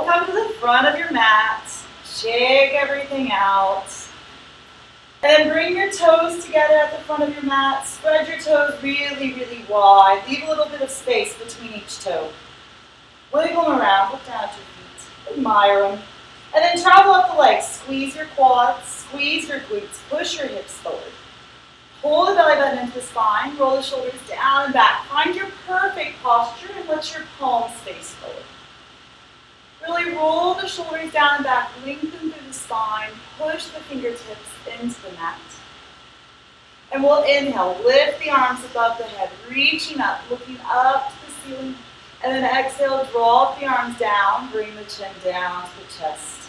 Come to the front of your mat. Shake everything out. And bring your toes together at the front of your mat. Spread your toes really, really wide. Leave a little bit of space between each toe. Wiggle them around. Look down at your feet. Admire them. And then travel up the legs. Squeeze your quads. Squeeze your glutes. Push your hips forward. Pull the belly button into the spine. Roll the shoulders down and back. Find your perfect posture and let your palms face forward. Really roll the shoulders down and back, lengthen through the spine, push the fingertips into the mat. And we'll inhale, lift the arms above the head, reaching up, looking up to the ceiling. And then exhale, draw up the arms down, bring the chin down to the chest.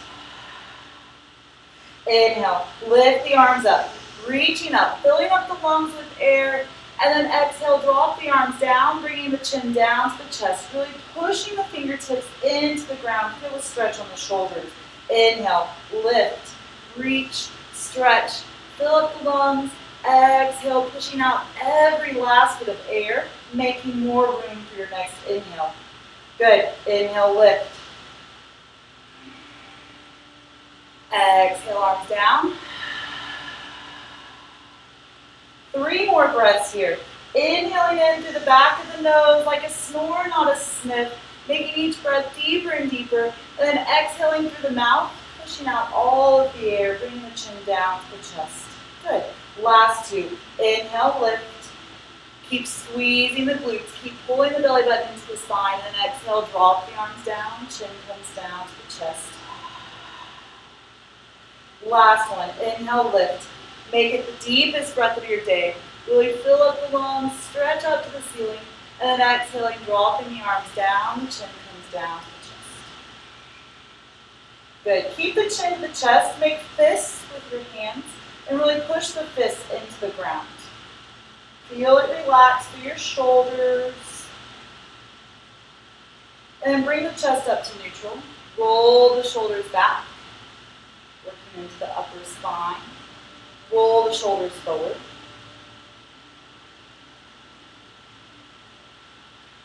Inhale, lift the arms up, reaching up, filling up the lungs with air. And then exhale, drop the arms down, bringing the chin down to the chest, really pushing the fingertips into the ground. Feel a stretch on the shoulders. Inhale, lift, reach, stretch, fill up the lungs. Exhale, pushing out every last bit of air, making more room for your next inhale. Good. Inhale, lift. Exhale, arms down. Three more breaths here. Inhaling in through the back of the nose like a snore, not a sniff. Making each breath deeper and deeper. And then exhaling through the mouth, pushing out all of the air, bringing the chin down to the chest. Good. Last two. Inhale, lift. Keep squeezing the glutes. Keep pulling the belly button into the spine. And then exhale, drop the arms down. Chin comes down to the chest. Last one. Inhale, lift. Make it the deepest breath of your day. Really fill up the lungs, stretch up to the ceiling, and then exhaling, dropping the arms down, the chin comes down to the chest. Good. Keep the chin to the chest, make fists with your hands, and really push the fists into the ground. Feel it relax through your shoulders. And then bring the chest up to neutral. Roll the shoulders back, working into the upper spine. Roll the shoulders forward.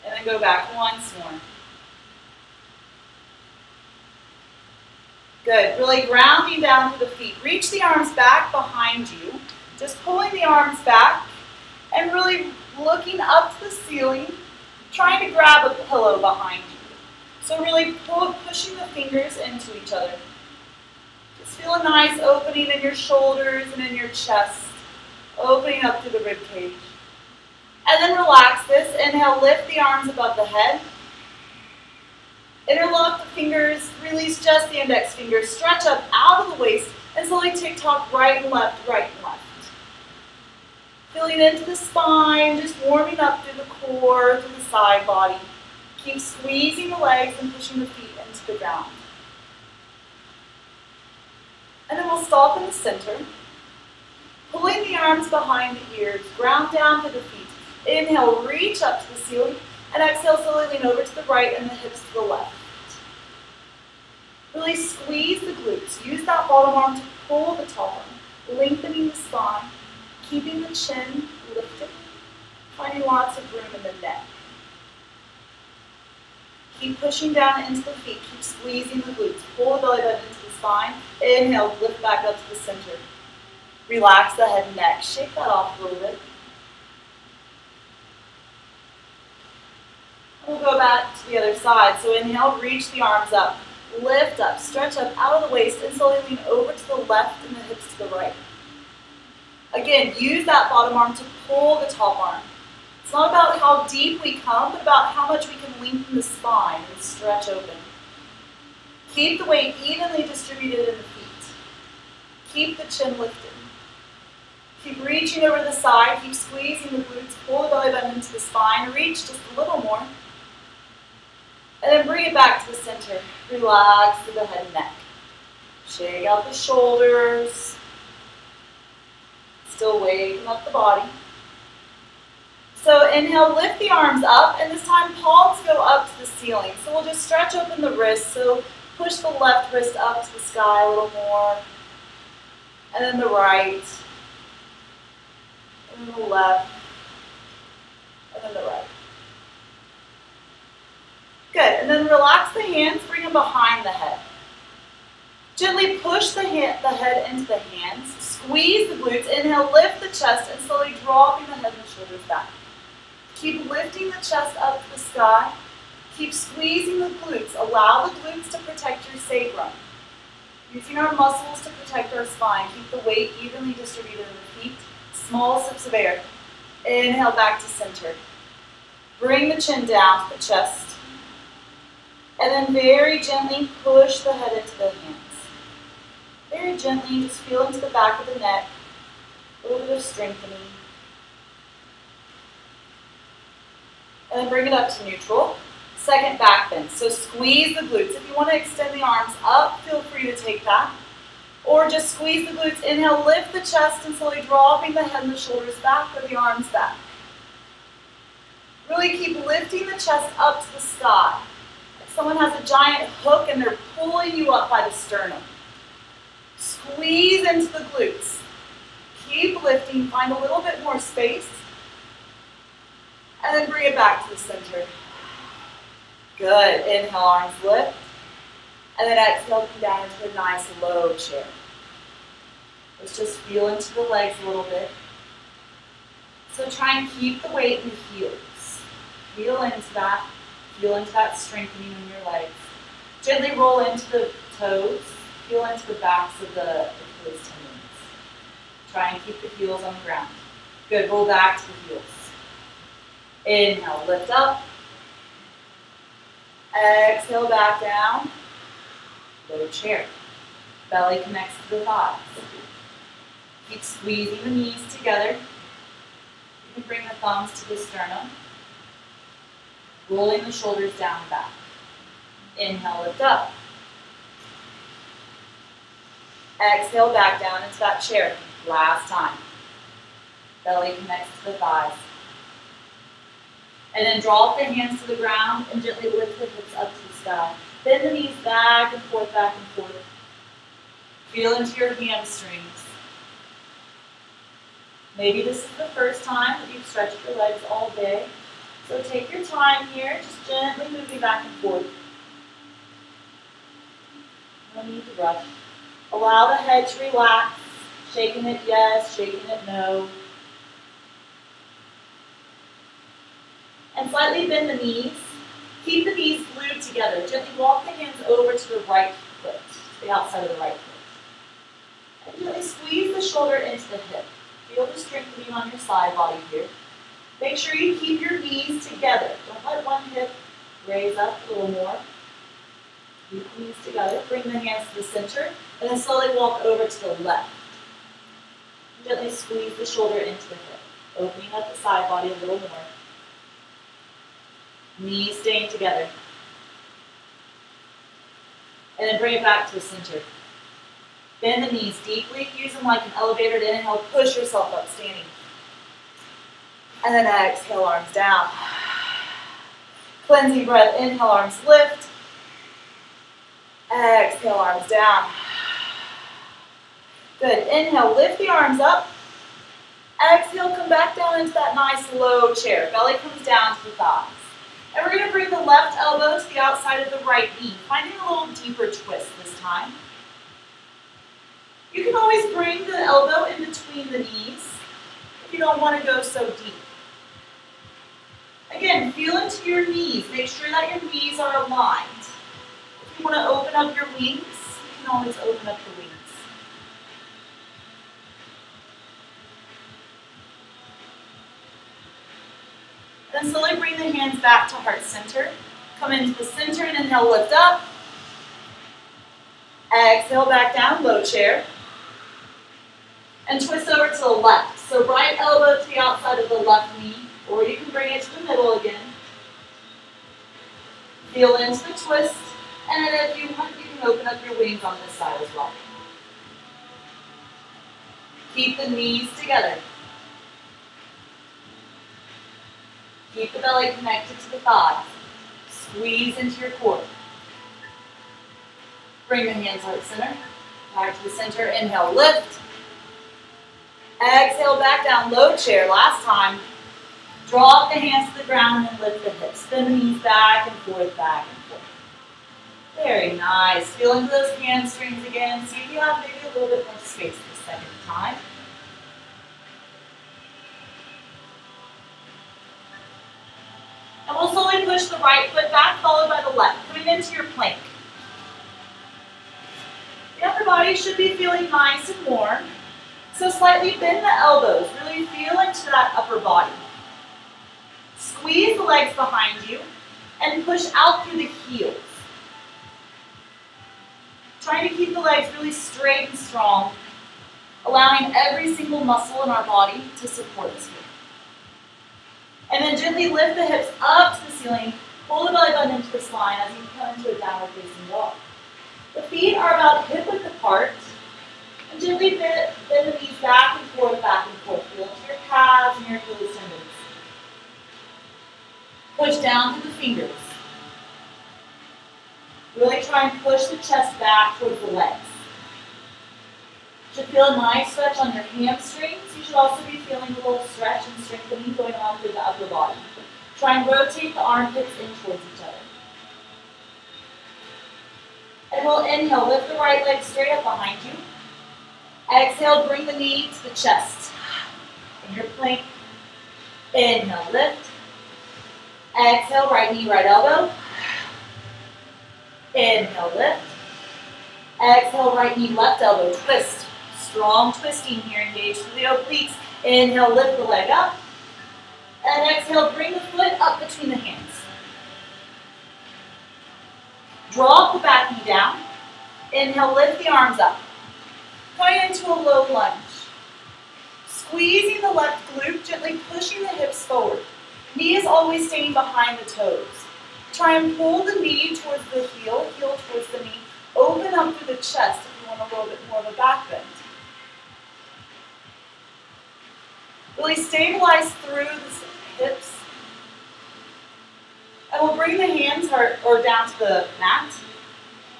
And then go back once more. Good. Really grounding down to the feet. Reach the arms back behind you. Just pulling the arms back and really looking up to the ceiling, trying to grab a pillow behind you. So really pull, pushing the fingers into each other. Just feel a nice opening in your shoulders and in your chest, opening up through the rib cage. And then relax this. Inhale, lift the arms above the head. Interlock the fingers, release just the index finger, stretch up out of the waist, and slowly tick-tock right and left, right and left. Feeling into the spine, just warming up through the core, through the side body. Keep squeezing the legs and pushing the feet into the ground. And then we'll stop in the center. Pulling the arms behind the ears, ground down to the feet. Inhale, reach up to the ceiling. And exhale, slowly lean over to the right and the hips to the left. Really squeeze the glutes. Use that bottom arm to pull the top arm, lengthening the spine, keeping the chin lifted, finding lots of room in the neck. Keep pushing down into the feet. Keep squeezing the glutes. Pull the belly button into the spine. Inhale, lift back up to the center. Relax the head and neck. Shake that off a little bit. We'll go back to the other side. So inhale, reach the arms up. Lift up, stretch up out of the waist, and slowly lean over to the left and the hips to the right. Again, use that bottom arm to pull the top arm. It's not about how deep we come, but about how much we can lengthen the spine and stretch open. Keep the weight evenly distributed in the feet. Keep the chin lifted. Keep reaching over the side, keep squeezing the glutes, pull the belly button into the spine, reach just a little more. And then bring it back to the center. Relax through the head and neck. Shake out the shoulders. Still waking up the body. So inhale, lift the arms up, and this time palms go up to the ceiling. So we'll just stretch open the wrists. So push the left wrist up to the sky a little more. And then the right. And then the left. And then the right. Good, and then relax the hands, bring them behind the head. Gently push the, hand, the head into the hands, squeeze the glutes, inhale, lift the chest, and slowly dropping the head and shoulders back. Keep lifting the chest up to the sky. Keep squeezing the glutes. Allow the glutes to protect your sacrum. Using our muscles to protect our spine. Keep the weight evenly distributed in the feet. Small sips of air. Inhale back to center. Bring the chin down to the chest. And then very gently push the head into the hands. Very gently, just feel into the back of the neck. A little bit of strengthening. And then bring it up to neutral. Second back bend. So squeeze the glutes. If you want to extend the arms up, feel free to take that. Or just squeeze the glutes. Inhale, lift the chest and slowly dropping the head and the shoulders back or the arms back. Really keep lifting the chest up to the sky. If someone has a giant hook and they're pulling you up by the sternum. Squeeze into the glutes. Keep lifting. Find a little bit more space. And then bring it back to the center. Good. Inhale, arms lift. And then exhale, come down into a nice low chair. Let's just feel into the legs a little bit. So try and keep the weight in the heels. Feel into that. Feel into that strengthening in your legs. Gently roll into the toes. Feel into the backs of the Achilles tendons. Try and keep the heels on the ground. Good. Roll back to the heels. Inhale, lift up. Exhale, back down. Low chair. Belly connects to the thighs. Keep squeezing the knees together. You can bring the thumbs to the sternum. Rolling the shoulders down and back. Inhale, lift up. Exhale, back down into that chair. Last time. Belly connects to the thighs. And then drop the hands to the ground and gently lift the hips up to the sky. Bend the knees back and forth, back and forth. Feel into your hamstrings. Maybe this is the first time that you've stretched your legs all day. So take your time here, just gently moving back and forth. No need to rush. Allow the head to relax. Shaking it yes, shaking it no. And slightly bend the knees. Keep the knees glued together. Gently walk the hands over to the right foot, the outside of the right foot. And gently squeeze the shoulder into the hip. Feel the strengthening on your side body here. Make sure you keep your knees together. Don't let one hip raise up a little more. Keep the knees together. Bring the hands to the center. And then slowly walk over to the left. Gently squeeze the shoulder into the hip, opening up the side body a little more. Knees staying together. And then bring it back to the center. Bend the knees deeply. Use them like an elevator to inhale. Push yourself up standing. And then exhale, arms down. Cleansing breath. Inhale, arms lift. Exhale, arms down. Good. Inhale, lift the arms up. Exhale, come back down into that nice low chair. Belly comes down to the thighs. And we're going to bring the left elbow to the outside of the right knee, finding a little deeper twist this time. You can always bring the elbow in between the knees if you don't want to go so deep. Again, feel into your knees. Make sure that your knees are aligned. If you want to open up your wings, you can always open up your wings. Then slowly bring the hands back to heart center. Come into the center and inhale, lift up. Exhale back down, low chair. And twist over to the left. So right elbow to the outside of the left knee, or you can bring it to the middle again. Feel into the twist, and then if you want, you can open up your wings on this side as well. Keep the knees together. Keep the belly connected to the thighs. Squeeze into your core. Bring the hands heart center. Back to the center. Inhale, lift. Exhale, back down, low chair. Last time. Drop the hands to the ground and lift the hips. Bend the knees back and forth, back and forth. Very nice. Feel into those hamstrings again. See if you have maybe a little bit more space the second time. And we'll slowly push the right foot back, followed by the left, coming into your plank. The upper body should be feeling nice and warm. So slightly bend the elbows, really feel into that upper body. Squeeze the legs behind you and push out through the heels. Trying to keep the legs really straight and strong, allowing every single muscle in our body to support us here. And then gently lift the hips up to the ceiling, pull the belly button into the spine as you come into a downward facing dog. The feet are about hip width apart, and gently bend, bend the knees back and forth, back and forth. Feel into your calves and your Achilles tendons. Push down through the fingers. Really try and push the chest back towards the legs. Should feel a nice stretch on your hamstrings. You should also be feeling a little stretch and strengthening going on through the upper body. Try and rotate the armpits in towards each other. And we'll inhale, lift the right leg straight up behind you. Exhale, bring the knee to the chest. In your plank, inhale, lift. Exhale, right knee, right elbow. Inhale, lift. Exhale, right knee, left elbow, twist. Strong twisting here, engage through the obliques. Inhale, lift the leg up. And exhale, bring the foot up between the hands. Draw the back knee down. Inhale, lift the arms up. Going into a low lunge. Squeezing the left glute, gently pushing the hips forward. Knee is always staying behind the toes. Try and pull the knee towards the heel, heel towards the knee. Open up through the chest if you want a little bit more of a back bend. Really stabilize through the hips. And we'll bring the hands or, or down to the mat.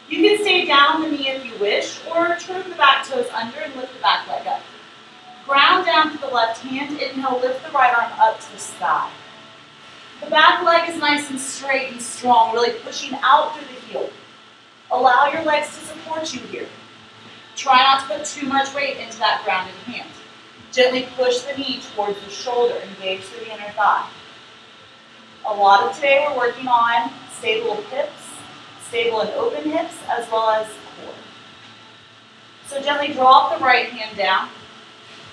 You can stay down the knee if you wish, or turn the back toes under and lift the back leg up. Ground down to the left hand, inhale, lift the right arm up to the sky. The back leg is nice and straight and strong, really pushing out through the heel. Allow your legs to support you here. Try not to put too much weight into that grounded hand. Gently push the knee towards the shoulder, engage through the inner thigh. A lot of today we're working on stable hips, stable and open hips, as well as core. So gently drop the right hand down.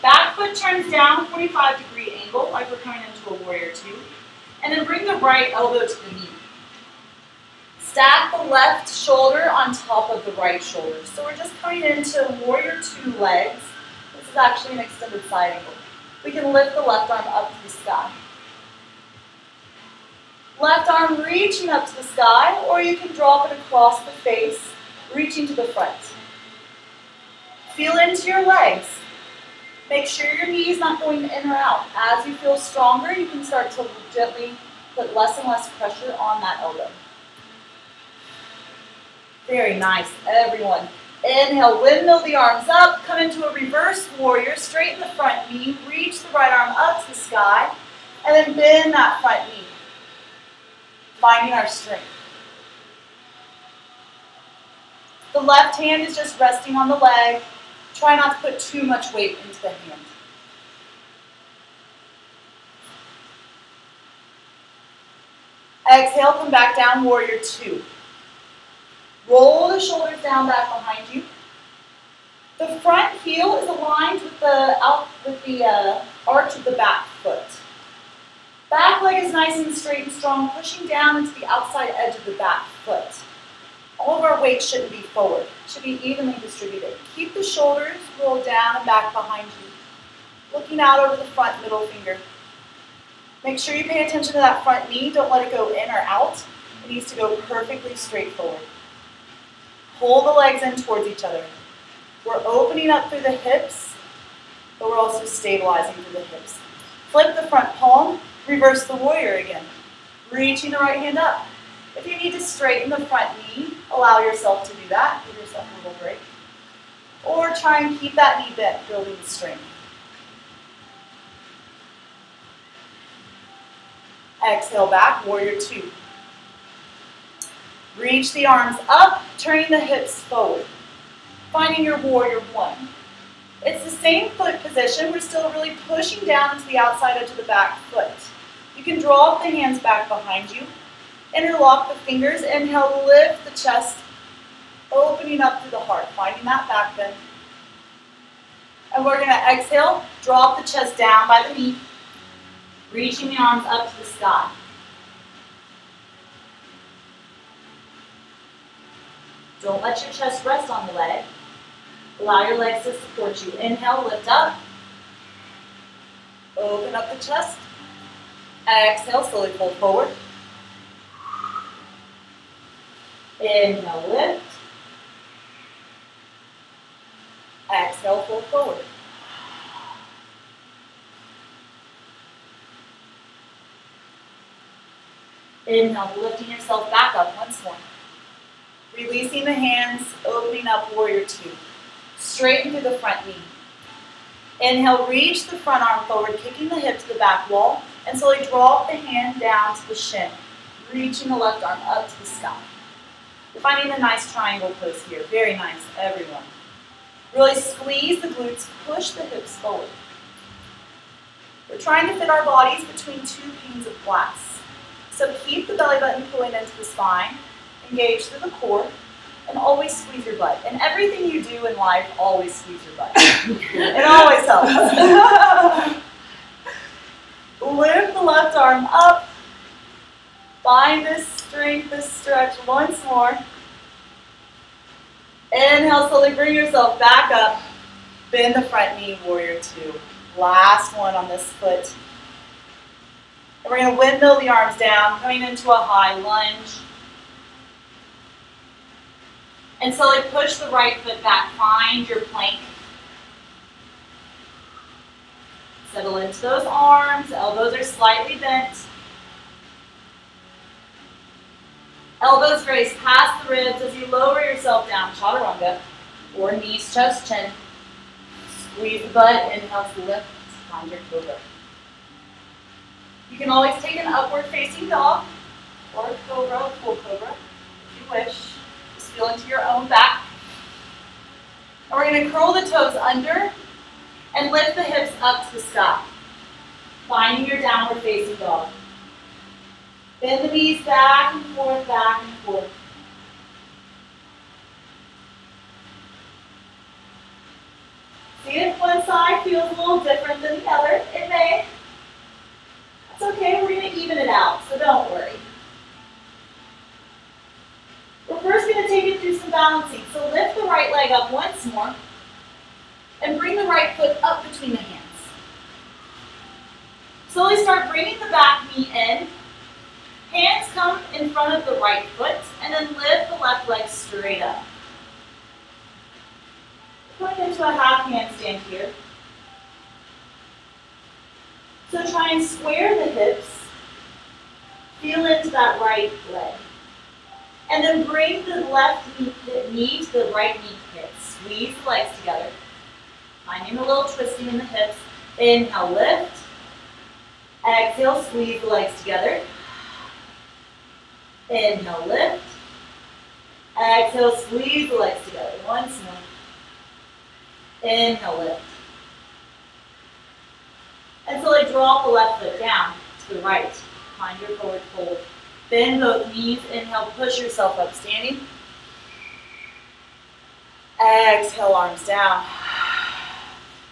Back foot turns down, 45 degree angle, like we're coming into a warrior two. And then bring the right elbow to the knee. Stack the left shoulder on top of the right shoulder. So we're just coming into warrior two legs actually an extended side angle. We can lift the left arm up to the sky. Left arm reaching up to the sky, or you can drop it across the face, reaching to the front. Feel into your legs. Make sure your knee is not going in or out. As you feel stronger, you can start to gently put less and less pressure on that elbow. Very nice, everyone. Inhale, windmill the arms up, come into a reverse warrior, straighten the front knee, reach the right arm up to the sky, and then bend that front knee, finding our strength. The left hand is just resting on the leg. Try not to put too much weight into the hand. Exhale, come back down, warrior two. Roll the shoulders down back behind you. The front heel is aligned with the out with the uh, arch of the back foot. Back leg is nice and straight and strong, pushing down into the outside edge of the back foot. All of our weight shouldn't be forward. It should be evenly distributed. Keep the shoulders rolled down and back behind you. Looking out over the front middle finger. Make sure you pay attention to that front knee. Don't let it go in or out. It needs to go perfectly straight forward. Pull the legs in towards each other. We're opening up through the hips, but we're also stabilizing through the hips. Flip the front palm, reverse the warrior again. Reaching the right hand up. If you need to straighten the front knee, allow yourself to do that. Give yourself a little break. Or try and keep that knee bent, building strength. Exhale back, warrior two. Reach the arms up, turning the hips forward. Finding your warrior one. It's the same foot position. We're still really pushing down into the outside edge of the back foot. You can draw the hands back behind you. Interlock the fingers. Inhale, lift the chest, opening up through the heart, finding that back bend. And we're going to exhale, drop the chest down by the knee, reaching the arms up to the sky. Don't let your chest rest on the leg. Allow your legs to support you. Inhale, lift up. Open up the chest. Exhale, slowly fold forward. Inhale, lift. Exhale, fold forward. Inhale, lifting yourself back up once more. Releasing the hands, opening up warrior two. Straighten through the front knee. Inhale, reach the front arm forward, kicking the hip to the back wall, and slowly draw the hand down to the shin, reaching the left arm up to the sky. Finding a nice triangle pose here. Very nice, everyone. Really squeeze the glutes, push the hips forward. We're trying to fit our bodies between two panes of glass. So keep the belly button pulling into the spine, engage through the core, and always squeeze your butt. And everything you do in life, always squeeze your butt. it always helps. Lift the left arm up. Find this strength, this stretch once more. Inhale, slowly bring yourself back up. Bend the front knee, warrior two. Last one on this foot. And we're going to windmill the arms down, coming into a high lunge. And slowly push the right foot back. Find your plank. Settle into those arms. Elbows are slightly bent. Elbows grace past the ribs as you lower yourself down, chaturanga, or knees, chest, chin. Squeeze the butt, inhale lift, find your cobra. You can always take an upward facing dog, or a cobra, full cobra, if you wish. Into your own back. And we're going to curl the toes under and lift the hips up to the sky, finding your downward facing dog. Bend the knees back and forth, back and forth. See if one side feels a little different than the other. It may. That's okay, we're going to even it out, so don't worry. We're first going to take it through some balancing. So lift the right leg up once more and bring the right foot up between the hands. Slowly start bringing the back knee in Hands come in front of the right foot, and then lift the left leg straight up. Going into a half handstand here. So try and square the hips. Feel into that right leg. And then bring the left knee to the right knee pit. Squeeze the legs together. Finding a little twisting in the hips. Inhale, lift. Exhale, squeeze the legs together. Inhale, lift. Exhale, squeeze the legs together once more. Inhale, lift. And slowly drop the left foot down to the right. Find your forward fold. Bend both knees. Inhale, push yourself up standing. Exhale, arms down.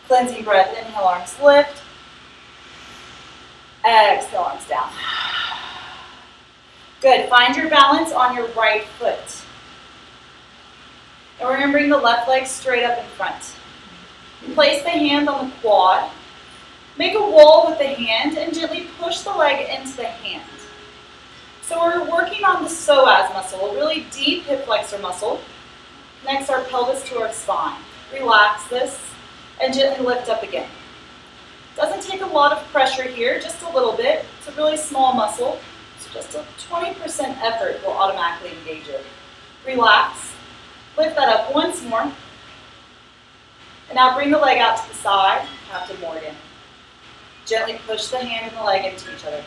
Cleansing breath. Inhale, arms lift. Exhale, arms down. Good. Find your balance on your right foot. And we're going to bring the left leg straight up in front. Place the hand on the quad. Make a wall with the hand and gently push the leg into the hand. So we're working on the psoas muscle, a really deep hip flexor muscle. Connects our pelvis to our spine. Relax this and gently lift up again. Doesn't take a lot of pressure here, just a little bit. It's a really small muscle. so Just a 20% effort will automatically engage it. Relax. Lift that up once more. And now bring the leg out to the side, Captain Morgan. Gently push the hand and the leg into each other.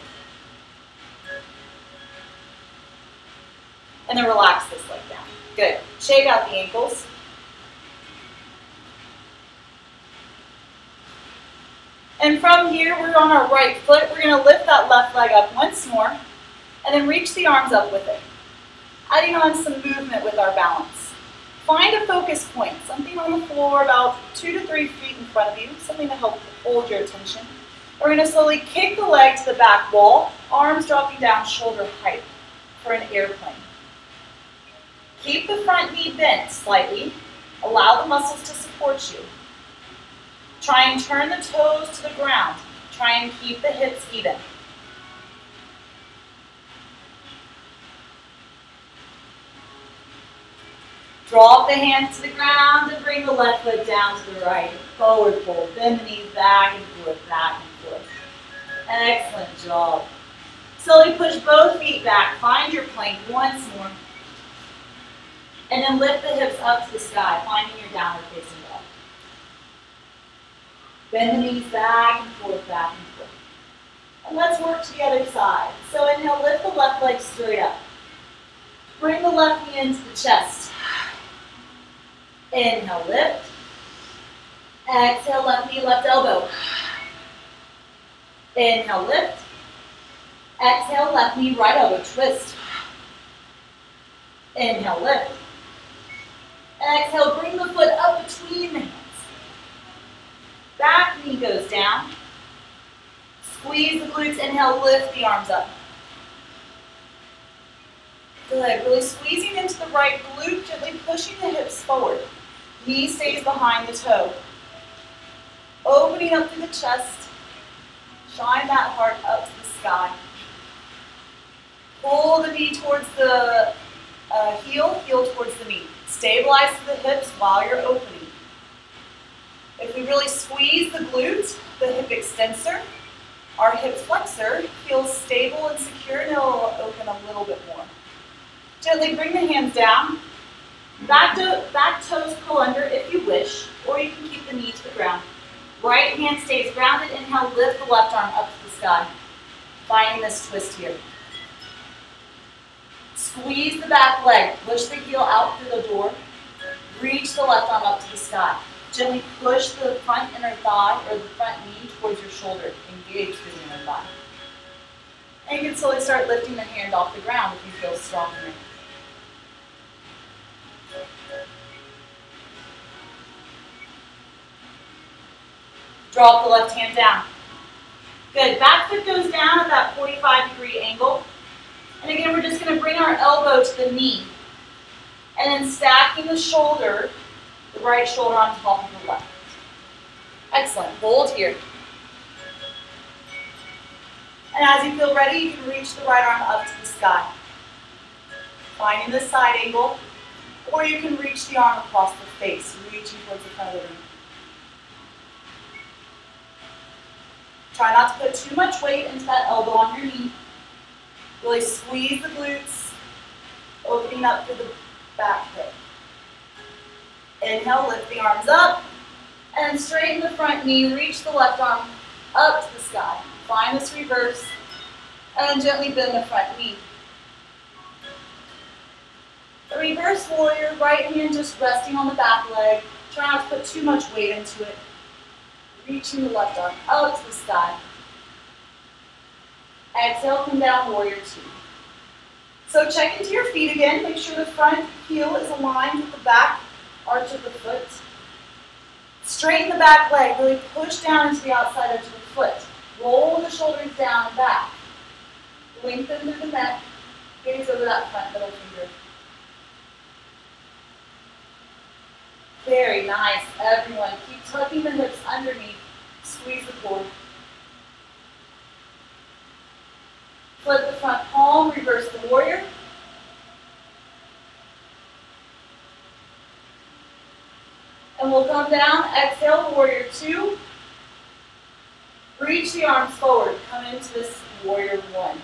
And then relax this leg down. Good. Shake out the ankles. And from here, we're on our right foot. We're going to lift that left leg up once more, and then reach the arms up with it. Adding on some movement with our balance. Find a focus point, something on the floor about two to three feet in front of you, something to help hold your attention. We're going to slowly kick the leg to the back wall, arms dropping down shoulder height for an airplane. Keep the front knee bent slightly. Allow the muscles to support you. Try and turn the toes to the ground. Try and keep the hips even. Drop the hands to the ground and bring the left foot down to the right. Forward fold. Bend the knees back and forth, back and forth. Excellent job. Slowly push both feet back. Find your plank once more. And then lift the hips up to the sky, finding your downward facing dog. Bend the knees back and forth, back and forth. And let's work to the other side. So inhale, lift the left leg straight up. Bring the left knee into the chest. Inhale, lift. Exhale, left knee, left elbow. Inhale, lift. Exhale, left knee, right elbow, twist. Inhale, lift. Exhale, bring the foot up between the hands. Back knee goes down. Squeeze the glutes, inhale, lift the arms up. Good, really squeezing into the right glute, gently pushing the hips forward. Knee stays behind the toe. Opening up through the chest. Shine that heart up to the sky. Pull the knee towards the uh, heel, heel towards the knee. Stabilize the hips while you're opening. If we really squeeze the glutes, the hip extensor, our hip flexor feels stable and secure and it'll open a little bit more. Gently bring the hands down. Back, to, back toes pull under if you wish, or you can keep the knee to the ground. Right hand stays grounded. Inhale, lift the left arm up to the sky. Finding this twist here. Squeeze the back leg. Push the heel out through the door. Reach the left arm up to the sky. Gently push the front inner thigh or the front knee towards your shoulder. Engage through the inner thigh. And you can slowly start lifting the hand off the ground if you feel strong enough. Drop the left hand down. Good. Back foot goes down at that 45 degree angle. And again, we're just going to bring our elbow to the knee. And then stacking the shoulder, the right shoulder on top of the left. Excellent. Hold here. And as you feel ready, you can reach the right arm up to the sky. Finding the side angle. Or you can reach the arm across the face, reaching towards the front of the room. Try not to put too much weight into that elbow on your knee. Really squeeze the glutes, opening up through the back hip. Inhale, lift the arms up, and straighten the front knee. Reach the left arm up to the sky. Find this reverse, and gently bend the front knee. The reverse warrior, right hand just resting on the back leg. Try not to put too much weight into it. Reaching the left arm up to the sky. Exhale, come down, warrior two. So check into your feet again. Make sure the front heel is aligned with the back arch of the foot. Straighten the back leg. Really push down into the outside edge of the foot. Roll the shoulders down and back. Lengthen through the neck. Gaze over that front middle finger. Very nice, everyone. Keep tucking the hips underneath. Squeeze the core. Flip the front palm, reverse the warrior. And we'll come down, exhale, warrior two. Reach the arms forward, come into this warrior one.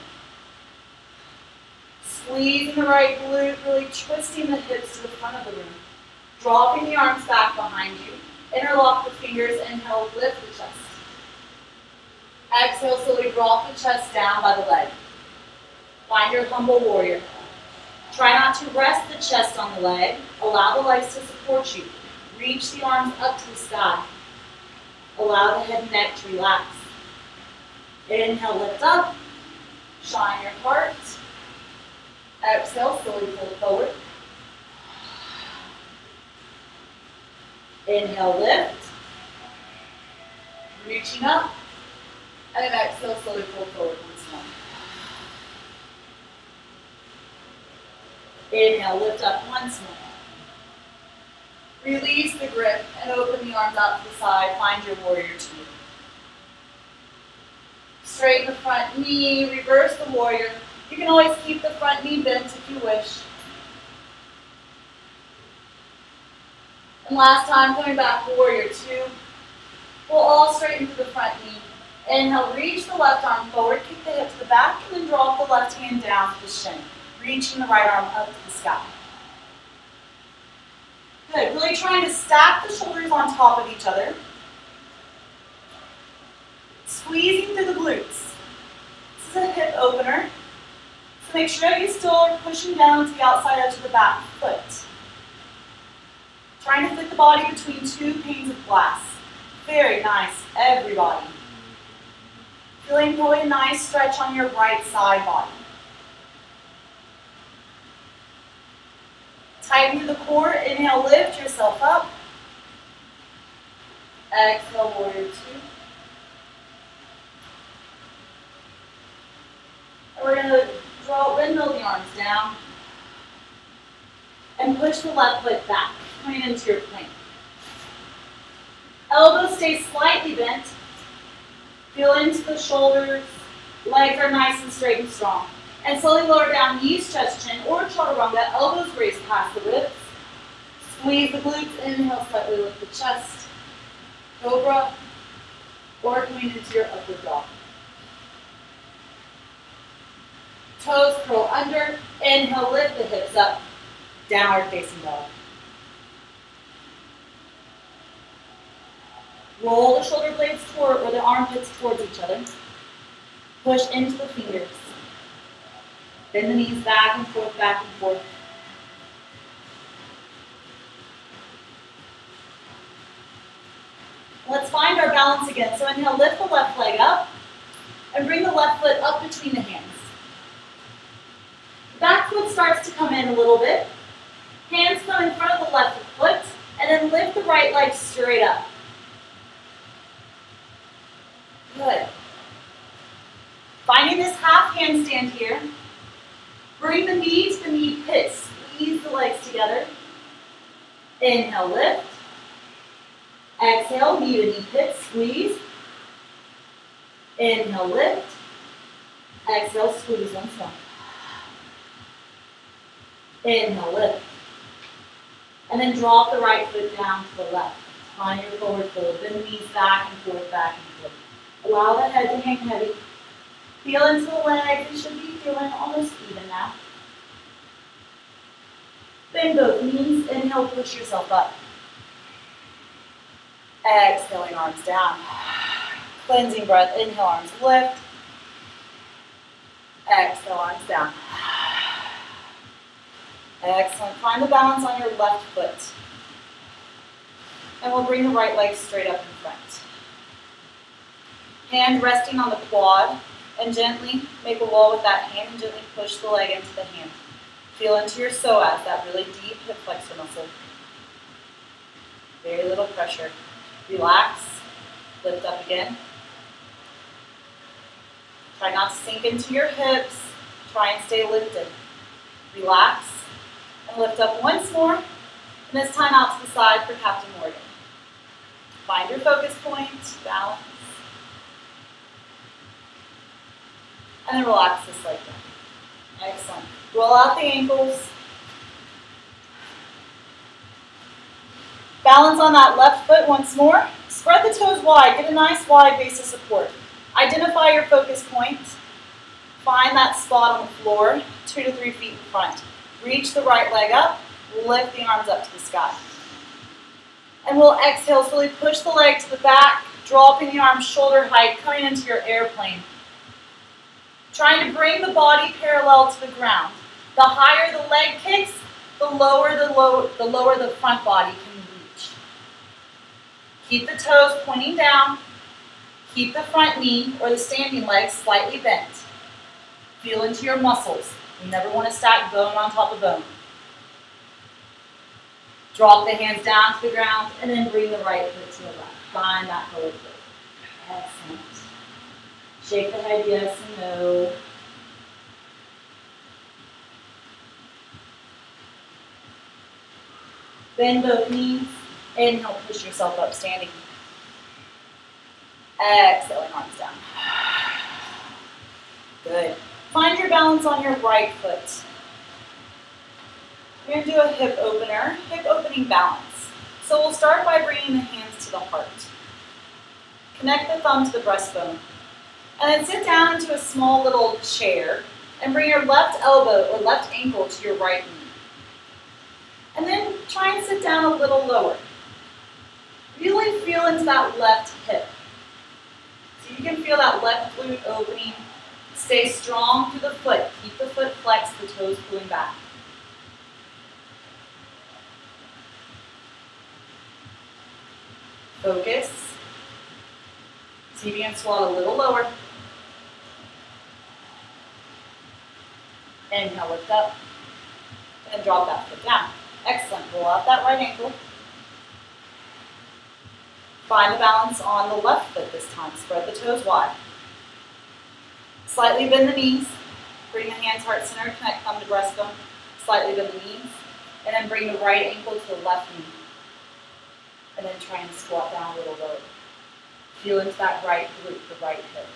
Squeezing the right glute, really twisting the hips to the front of the room. Dropping the arms back behind you. Interlock the fingers, inhale, lift the chest. Exhale, slowly drop the chest down by the leg. Find your humble warrior. Try not to rest the chest on the leg. Allow the legs to support you. Reach the arms up to the sky. Allow the head and neck to relax. Inhale, lift up. Shine your heart. Exhale, slowly pull forward. Inhale, lift. Reaching up. And exhale, slowly pull forward once more. Inhale, lift up once more. Release the grip and open the arms out to the side. Find your warrior two. Straighten the front knee, reverse the warrior. You can always keep the front knee bent if you wish. And last time, coming back, to warrior two. We'll all straighten to the front knee. Inhale, reach the left arm forward, kick the hip to the back, and then drop the left hand down to the shin. Reaching the right arm up to the sky. Good, really trying to stack the shoulders on top of each other. Squeezing through the glutes. This is a hip opener. So make sure that you still are pushing down to the outside edge of the back foot. Trying to fit the body between two panes of glass. Very nice, everybody. Feeling really nice stretch on your right side body. Tighten through the core. Inhale, lift yourself up. Exhale, warrior two. And we're going to draw, windmill the arms down. And push the left foot back, coming into your plank. Elbows stay slightly bent. Feel into the shoulders. Legs are nice and straight and strong. And slowly lower down, knees, chest, chin, or chaturanga. Elbows raised past the ribs. Squeeze the glutes. Inhale, slightly lift the chest. Cobra. Or coming into your upward dog. Toes curl under. Inhale, lift the hips up. Downward facing dog. Roll the shoulder blades toward, or the armpits towards each other. Push into the fingers. Bend the knees back and forth, back and forth. Let's find our balance again. So inhale, lift the left leg up and bring the left foot up between the hands. Back foot starts to come in a little bit. Hands come in front of the left foot and then lift the right leg straight up. Good. Finding this half handstand here. Bring the knees to the knee pits. Squeeze the legs together. Inhale, lift. Exhale, knee to knee pit, squeeze. Inhale, lift. Exhale, squeeze once more. Inhale, lift. And then drop the right foot down to the left. Find your forward fold. Bend the knees back and forth, back and forth. Allow the head to hang heavy. Feel into the legs. You should be feeling almost even now. Bend both knees. Inhale, push yourself up. Exhaling arms down. Cleansing breath. Inhale, arms lift. Exhale, arms down. Excellent. Find the balance on your left foot. And we'll bring the right leg straight up in front. Hand resting on the quad, and gently make a wall with that hand and gently push the leg into the hand. Feel into your psoas, that really deep hip flexor muscle. Very little pressure. Relax, lift up again. Try not to sink into your hips. Try and stay lifted. Relax and lift up once more. And this time out to the side for Captain Morgan. Find your focus point, balance. And then relax this leg down. Excellent. Roll out the ankles. Balance on that left foot once more. Spread the toes wide. Get a nice wide base of support. Identify your focus point. Find that spot on the floor, two to three feet in front. Reach the right leg up. Lift the arms up to the sky. And we'll exhale, slowly push the leg to the back, dropping the arms shoulder height, coming into your airplane. Trying to bring the body parallel to the ground. The higher the leg kicks, the lower the, low, the lower the front body can reach. Keep the toes pointing down. Keep the front knee or the standing leg slightly bent. Feel into your muscles. You never want to stack bone on top of bone. Drop the hands down to the ground and then bring the right foot to the left. Find that forward foot. Shake the head yes and no. Bend both knees. Inhale, push yourself up standing. Exhaling arms down. Good. Find your balance on your right foot. We're going to do a hip opener, hip opening balance. So we'll start by bringing the hands to the heart. Connect the thumb to the breastbone. And then sit down into a small little chair and bring your left elbow or left ankle to your right knee. And then try and sit down a little lower. Really feel into that left hip. So you can feel that left glute opening. Stay strong through the foot. Keep the foot flexed, the toes pulling back. Focus. If you can swallow a little lower. Inhale, lift up. And drop that foot down. Excellent. Roll out that right ankle. Find the balance on the left foot this time. Spread the toes wide. Slightly bend the knees. Bring the hands heart center, connect thumb to breastbone. Slightly bend the knees. And then bring the right ankle to the left knee. And then try and squat down a little lower. Feel into that right glute, the right hip.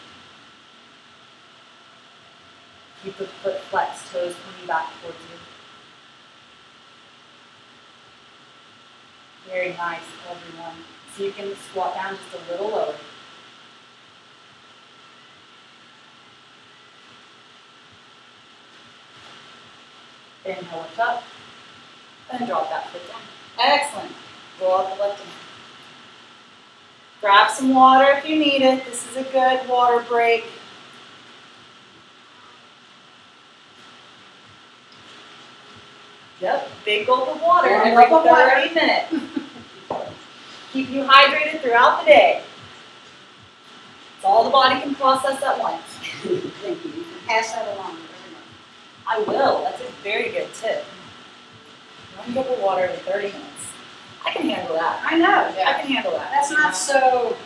Keep the foot flexed, toes pointing back towards you. Very nice, everyone. So you can squat down just a little lower. Inhale, lift up, and drop that foot down. Excellent. Roll out the left hand. Grab some water if you need it. This is a good water break. Yep, big gulp of water every gulp of water. 30 minutes. Keep you hydrated throughout the day. It's all the body can process at once. Thank you. You can pass that along. to everyone. I will. That's a very good tip. One gulp of water every 30 minutes. I can handle that. I know. I can handle that. That's not so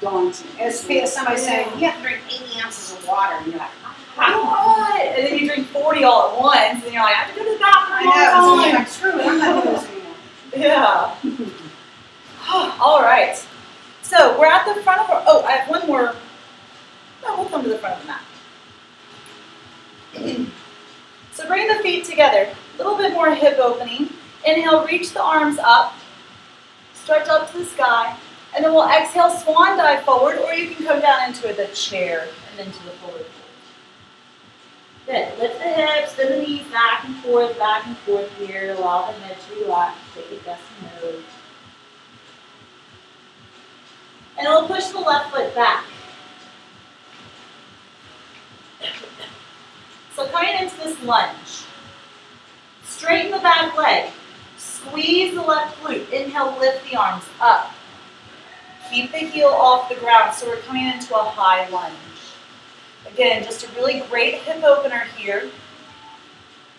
daunting. As somebody saying, you have to drink 80 ounces of water. And you're like, Come on! And then you drink 40 all at once, and you're like, I have to go to the bathroom I know. all So the you're time. like, screw it. I'm not doing this anymore. Yeah. all right. So we're at the front of our. Oh, I have one more. No, we'll come to the front of the mat. so bring the feet together. A little bit more hip opening. Inhale, reach the arms up. Stretch up to the sky. And then we'll exhale, swan dive forward, or you can come down into the chair and into the forward fold. Good. Lift the hips, bend the knees back and forth, back and forth here. Allow the head to relax. Take a gusty nose. And we'll push the left foot back. So coming into this lunge, straighten the back leg. Squeeze the left glute. Inhale, lift the arms up. Keep the heel off the ground. So we're coming into a high lunge. Again, just a really great hip opener here.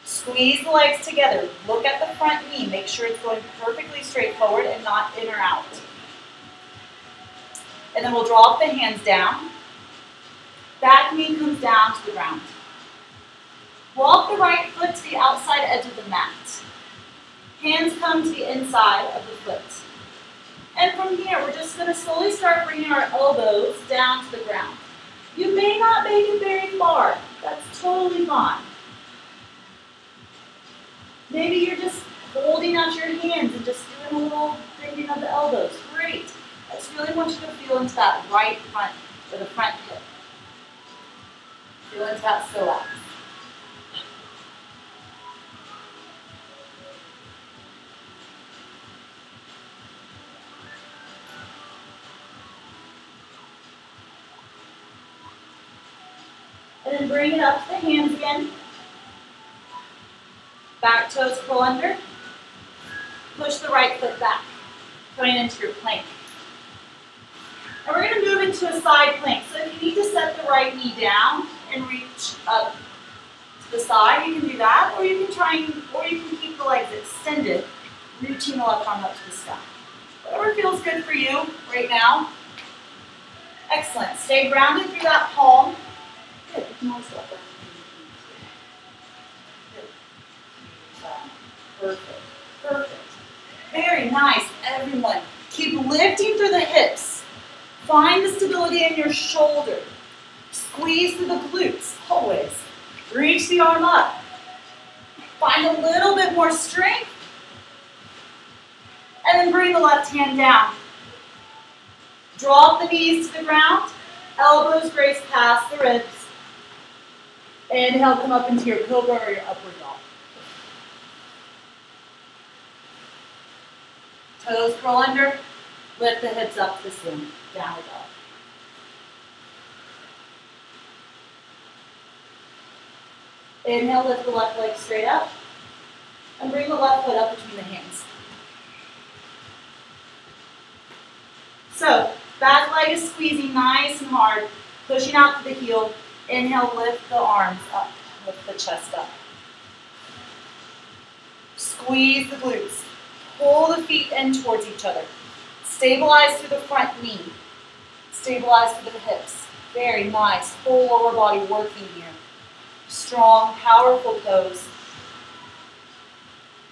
Squeeze the legs together. Look at the front knee. Make sure it's going perfectly straight forward and not in or out. And then we'll drop the hands down. Back knee comes down to the ground. Walk the right foot to the outside edge of the mat. Hands come to the inside of the foot. And from here, we're just going to slowly start bringing our elbows down to the ground. You may not make it very far. That's totally fine. Maybe you're just holding out your hands and just doing a little bending of the elbows. Great. I just really want you to feel into that right front, or the front hip. Feel into that psoas. And then bring it up to the hands again. Back toes curl under. Push the right foot back, coming into your plank. And we're going to move into a side plank. So if you need to set the right knee down and reach up to the side, you can do that. Or you can try and, or you can keep the legs extended, reaching the left arm up to the sky. Whatever feels good for you right now. Excellent. Stay grounded through that palm. Perfect. Perfect. Very nice, everyone. Keep lifting through the hips. Find the stability in your shoulder. Squeeze through the glutes, always. Reach the arm up. Find a little bit more strength. And then bring the left hand down. Drop the knees to the ground. Elbows grace past the ribs. Inhale, come up into your cobra or your upward dog. Toes curl under. Lift the hips up to ceiling. Downward dog. Inhale, lift the left leg straight up. And bring the left foot up between the hands. So, back leg is squeezing nice and hard, pushing out to the heel. Inhale, lift the arms up, lift the chest up. Squeeze the glutes. Pull the feet in towards each other. Stabilize through the front knee. Stabilize through the hips. Very nice. Full lower body working here. Strong, powerful pose.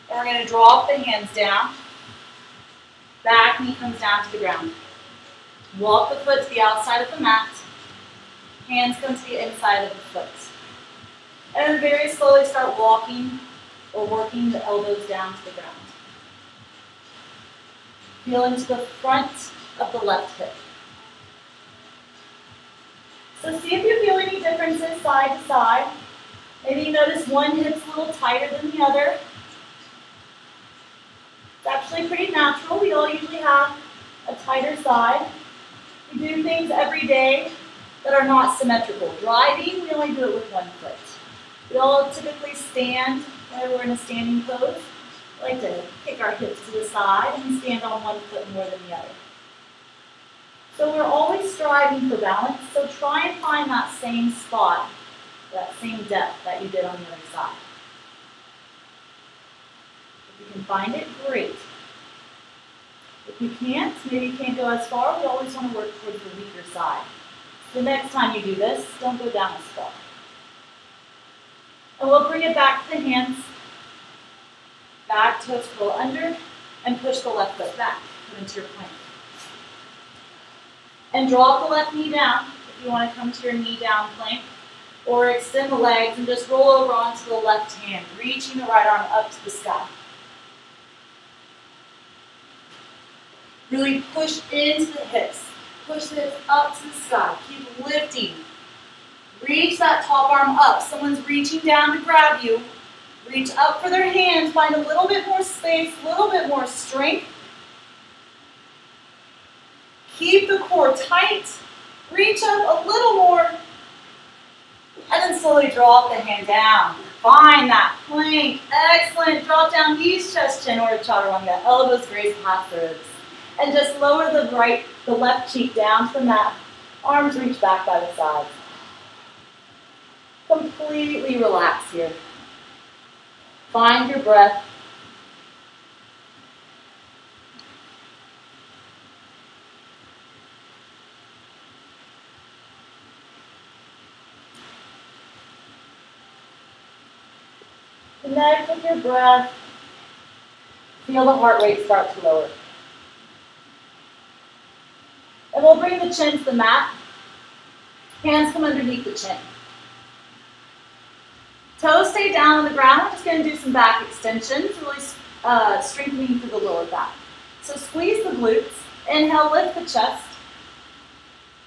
And we're going to drop the hands down. Back knee comes down to the ground. Walk the foot to the outside of the mat. Hands come to the inside of the foot. And then very slowly start walking or working the elbows down to the ground. Feel into the front of the left hip. So see if you feel any differences side to side. Maybe you notice one hip's a little tighter than the other. It's actually pretty natural. We all usually have a tighter side. We do things every day that are not symmetrical. Driving, we only do it with one foot. We all typically stand whenever we're in a standing pose. We like to kick our hips to the side and stand on one foot more than the other. So we're always striving for balance, so try and find that same spot, that same depth that you did on the other side. If you can find it, great. If you can't, maybe you can't go as far, we always want to work towards the weaker side. The next time you do this, don't go down as far. And we'll bring it back to the hands. Back toes curl under and push the left foot back. Into your plank. And drop the left knee down if you want to come to your knee down plank. Or extend the legs and just roll over onto the left hand, reaching the right arm up to the sky. Really push into the hips. Push this up to the sky. Keep lifting. Reach that top arm up. Someone's reaching down to grab you. Reach up for their hand. Find a little bit more space, a little bit more strength. Keep the core tight. Reach up a little more. And then slowly drop the hand down. Find that plank. Excellent. Drop down, east chest, chin, or chaturanga. Elbows grace the ribs. And just lower the right, the left cheek down to the mat. Arms reach back by the sides. Completely relax here. Find your breath. Connect with your breath. Feel the heart rate start to lower. And we'll bring the chin to the mat. Hands come underneath the chin. Toes stay down on the ground. We're just going to do some back extensions, really uh, strengthening through the lower back. So squeeze the glutes. Inhale, lift the chest.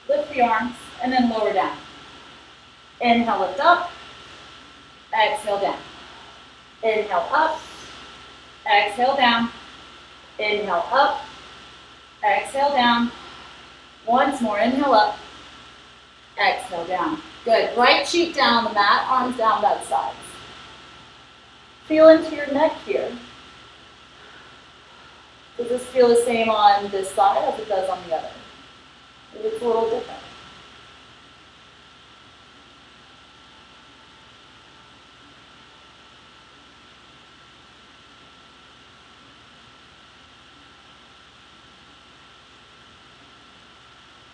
Lift the arms, and then lower down. Inhale, lift up. Exhale, down. Inhale, up. Exhale, down. Inhale, up. Exhale, down. Once more, inhale up. Exhale, down. Good. Right cheek down the mat, arms down both sides. Feel into your neck here. Does this feel the same on this side as it does on the other? Maybe it's a little different.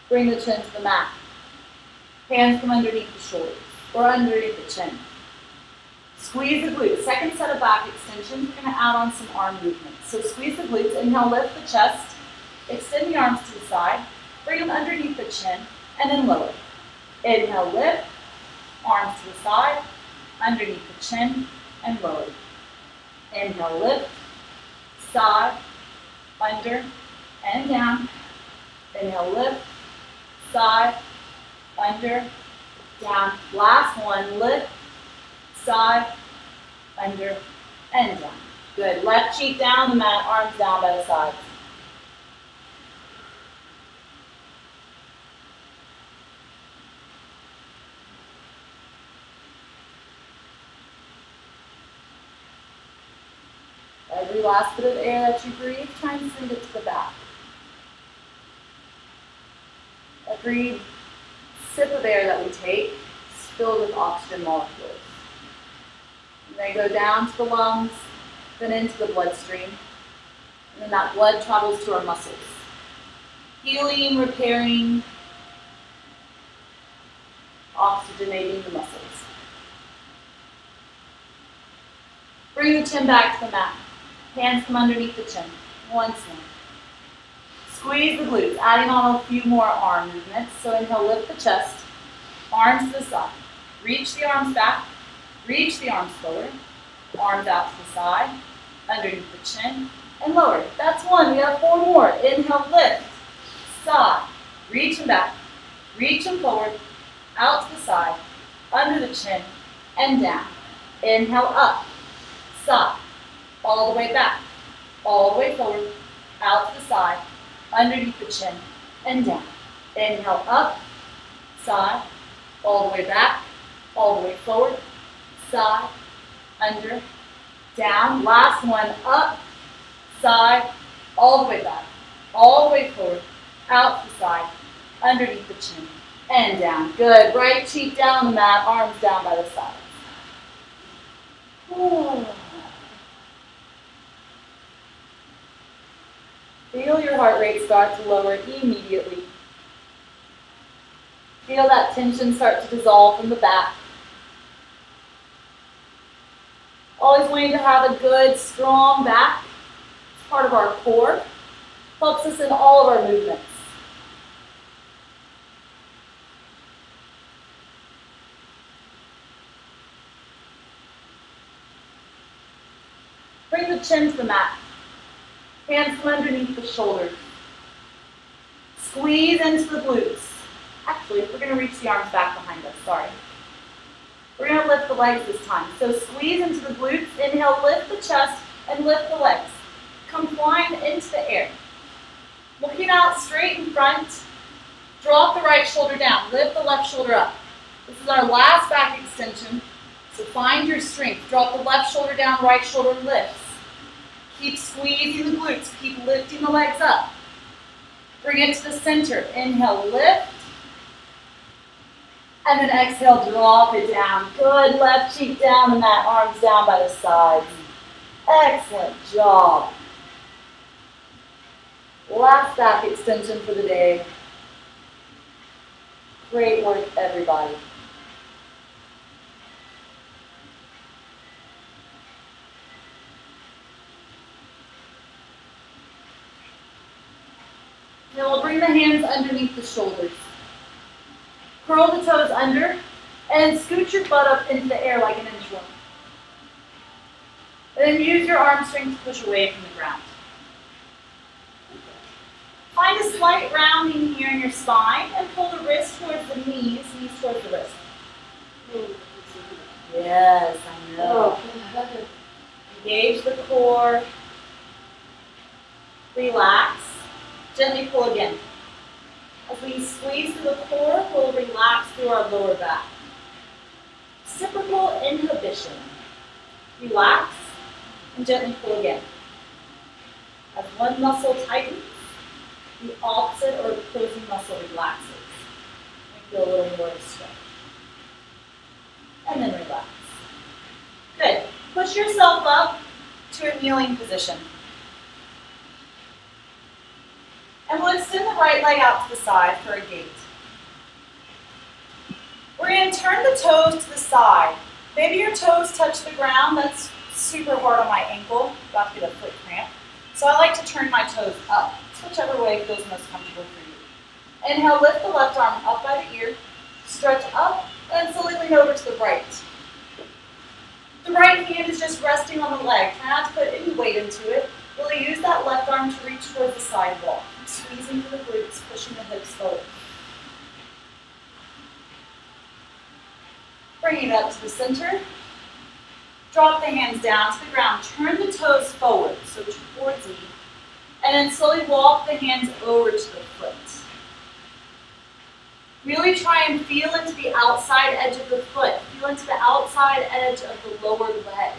Bring the chin to the mat. Hands come underneath the shoulders or underneath the chin. Squeeze the glutes. Second set of back extensions, we're going to add on some arm movements. So squeeze the glutes. Inhale, lift the chest. Extend the arms to the side. Bring them underneath the chin and then lower. Inhale, lift. Arms to the side, underneath the chin and lower. Inhale, lift. Side, under, and down. Inhale, lift. Side, under, down. Last one, lift, side, under, and down. Good. Left cheek down the mat, arms down by the sides. Every last bit of air that you breathe, try and send it to the back. Every sip of air that we take is filled with oxygen molecules. And they go down to the lungs, then into the bloodstream. And then that blood travels to our muscles. Healing, repairing, oxygenating the muscles. Bring the chin back to the mat. Hands come underneath the chin. Once more. Squeeze the glutes, adding on a few more arm movements. So inhale, lift the chest, arms to the side. Reach the arms back, reach the arms forward, arms out to the side, underneath the chin, and lower. That's one. We have four more. Inhale, lift, side, reach them back, reach them forward, out to the side, under the chin, and down. Inhale, up, side, all the way back, all the way forward, out to the side, underneath the chin and down. Inhale up, side, all the way back, all the way forward, side, under, down. Last one, up, side, all the way back, all the way forward, out to side, underneath the chin, and down. Good. Right cheek down the mat, arms down by the sides. Feel your heart rate start to lower immediately. Feel that tension start to dissolve from the back. Always wanting to have a good, strong back. It's part of our core. Helps us in all of our movements. Bring the chin to the mat. Hands come underneath the shoulders. Squeeze into the glutes. Actually, we're going to reach the arms back behind us. Sorry. We're going to lift the legs this time. So squeeze into the glutes. Inhale, lift the chest and lift the legs. Come flying into the air. Looking out straight in front. Drop the right shoulder down. Lift the left shoulder up. This is our last back extension. So find your strength. Drop the left shoulder down, right shoulder lifts. Keep squeezing the glutes. Keep lifting the legs up. Bring it to the center. Inhale, lift. And then exhale, drop it down. Good. Left cheek down and that arms down by the sides. Excellent job. Last back extension for the day. Great work, everybody. Now we'll bring the hands underneath the shoulders. Curl the toes under and scoot your butt up into the air like an inchworm. And then use your arm strength to push away from the ground. Find a slight rounding here in your spine and pull the wrist towards the knees, knees towards the wrist. Yes, I know. Oh, Engage the core. Relax. Gently pull again. As we squeeze through the core, we'll relax through our lower back. Reciprocal inhibition. Relax And gently pull again. As one muscle tightens, the opposite or opposing muscle relaxes. And feel a little more stretch. And then relax. Good. Push yourself up to a kneeling position. And we'll extend the right leg out to the side for a gate. We're going to turn the toes to the side. Maybe your toes touch the ground. That's super hard on my ankle. About to get a foot cramp. So I like to turn my toes up, whichever way feels most comfortable for you. Inhale, lift the left arm up by the ear, stretch up, and slowly lean over to the right. The right hand is just resting on the leg. Try not to put any weight into it. Really use that left arm to reach towards the sidewall. Squeezing through the glutes, pushing the hips forward. Bring it up to the center. Drop the hands down to the ground. Turn the toes forward, so towards me. And then slowly walk the hands over to the foot. Really try and feel into the outside edge of the foot. Feel into the outside edge of the lower leg.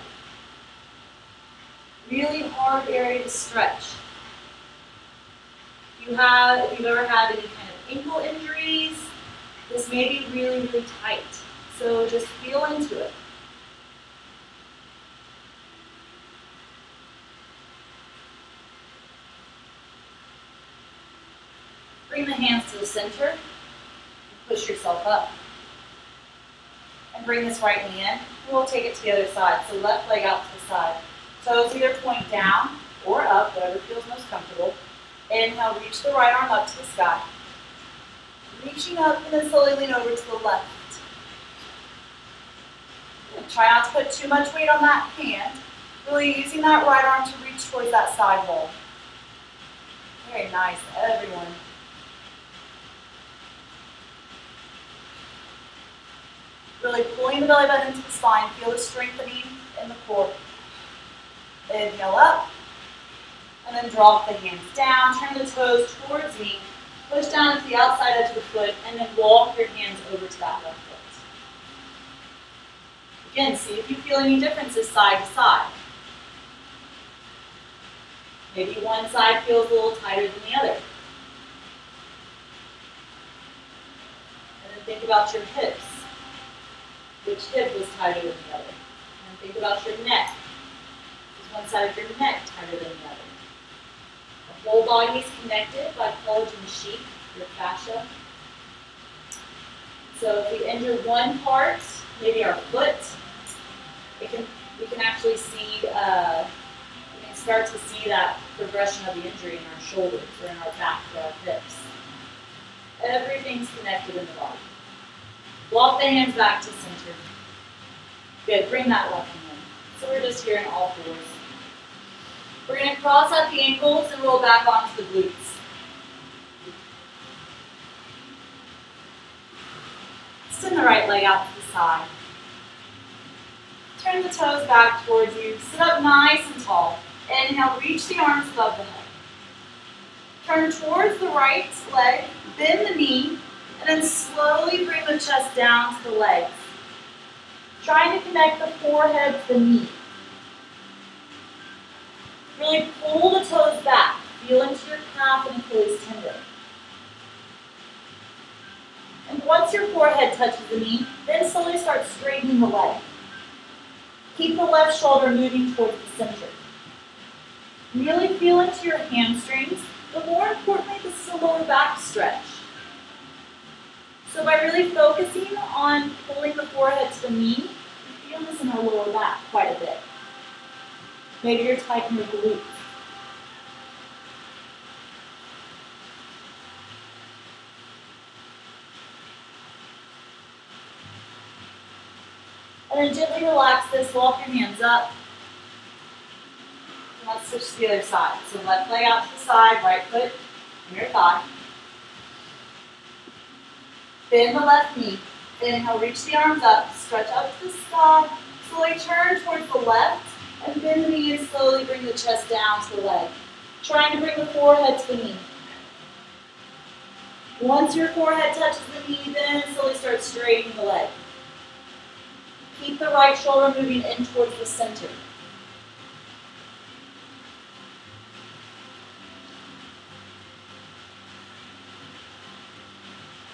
Really hard area to stretch. You have, if you've ever had any kind of ankle injuries, this may be really, really tight. So just feel into it. Bring the hands to the center push yourself up. And bring this right knee in. We'll take it to the other side. So left leg out to the side. Toes either point down or up, whatever feels most comfortable. Inhale, reach the right arm up to the sky. Reaching up and then slowly lean over to the left. Try not to put too much weight on that hand. Really using that right arm to reach towards that side wall. Very nice, everyone. Really pulling the belly button into the spine. Feel the strengthening in the core. Inhale up. And then drop the hands down. Turn the toes towards me. Push down to the outside edge of the foot. And then walk your hands over to that left foot. Again, see if you feel any differences side to side. Maybe one side feels a little tighter than the other. And then think about your hips. Which hip was tighter than the other? And think about your neck. Is one side of your neck tighter than the other? Whole body is connected by collagen sheath, your fascia. So if we injure one part, maybe our foot, it can we can actually see uh, we can start to see that progression of the injury in our shoulders or in our back or our hips. Everything's connected in the body. Walk the hands back to center. Good. Bring that left hand in. So we're just here in all fours. We're going to cross out the ankles and roll back onto the glutes. Send the right leg out to the side. Turn the toes back towards you. Sit up nice and tall. Inhale, reach the arms above the head. Turn towards the right leg, bend the knee, and then slowly bring the chest down to the legs. Trying to connect the forehead to the knee. Really pull the toes back. Feel into your calf and Achilles tendon. And once your forehead touches the knee, then slowly start straightening the leg. Keep the left shoulder moving towards the center. Really feel into your hamstrings, but more importantly, this is a lower back stretch. So by really focusing on pulling the forehead to the knee, you feel this in our lower back quite a bit. Maybe you're tightening the glutes. And then gently relax this, walk your hands up. Let's switch to the other side. So left leg out to the side, right foot near your thigh. Bend the left knee. Inhale, reach the arms up, stretch up to the sky. Slowly turn towards the left and bend the knee and slowly bring the chest down to the leg. Trying to bring the forehead to the knee. Once your forehead touches the knee, then slowly start straightening the leg. Keep the right shoulder moving in towards the center.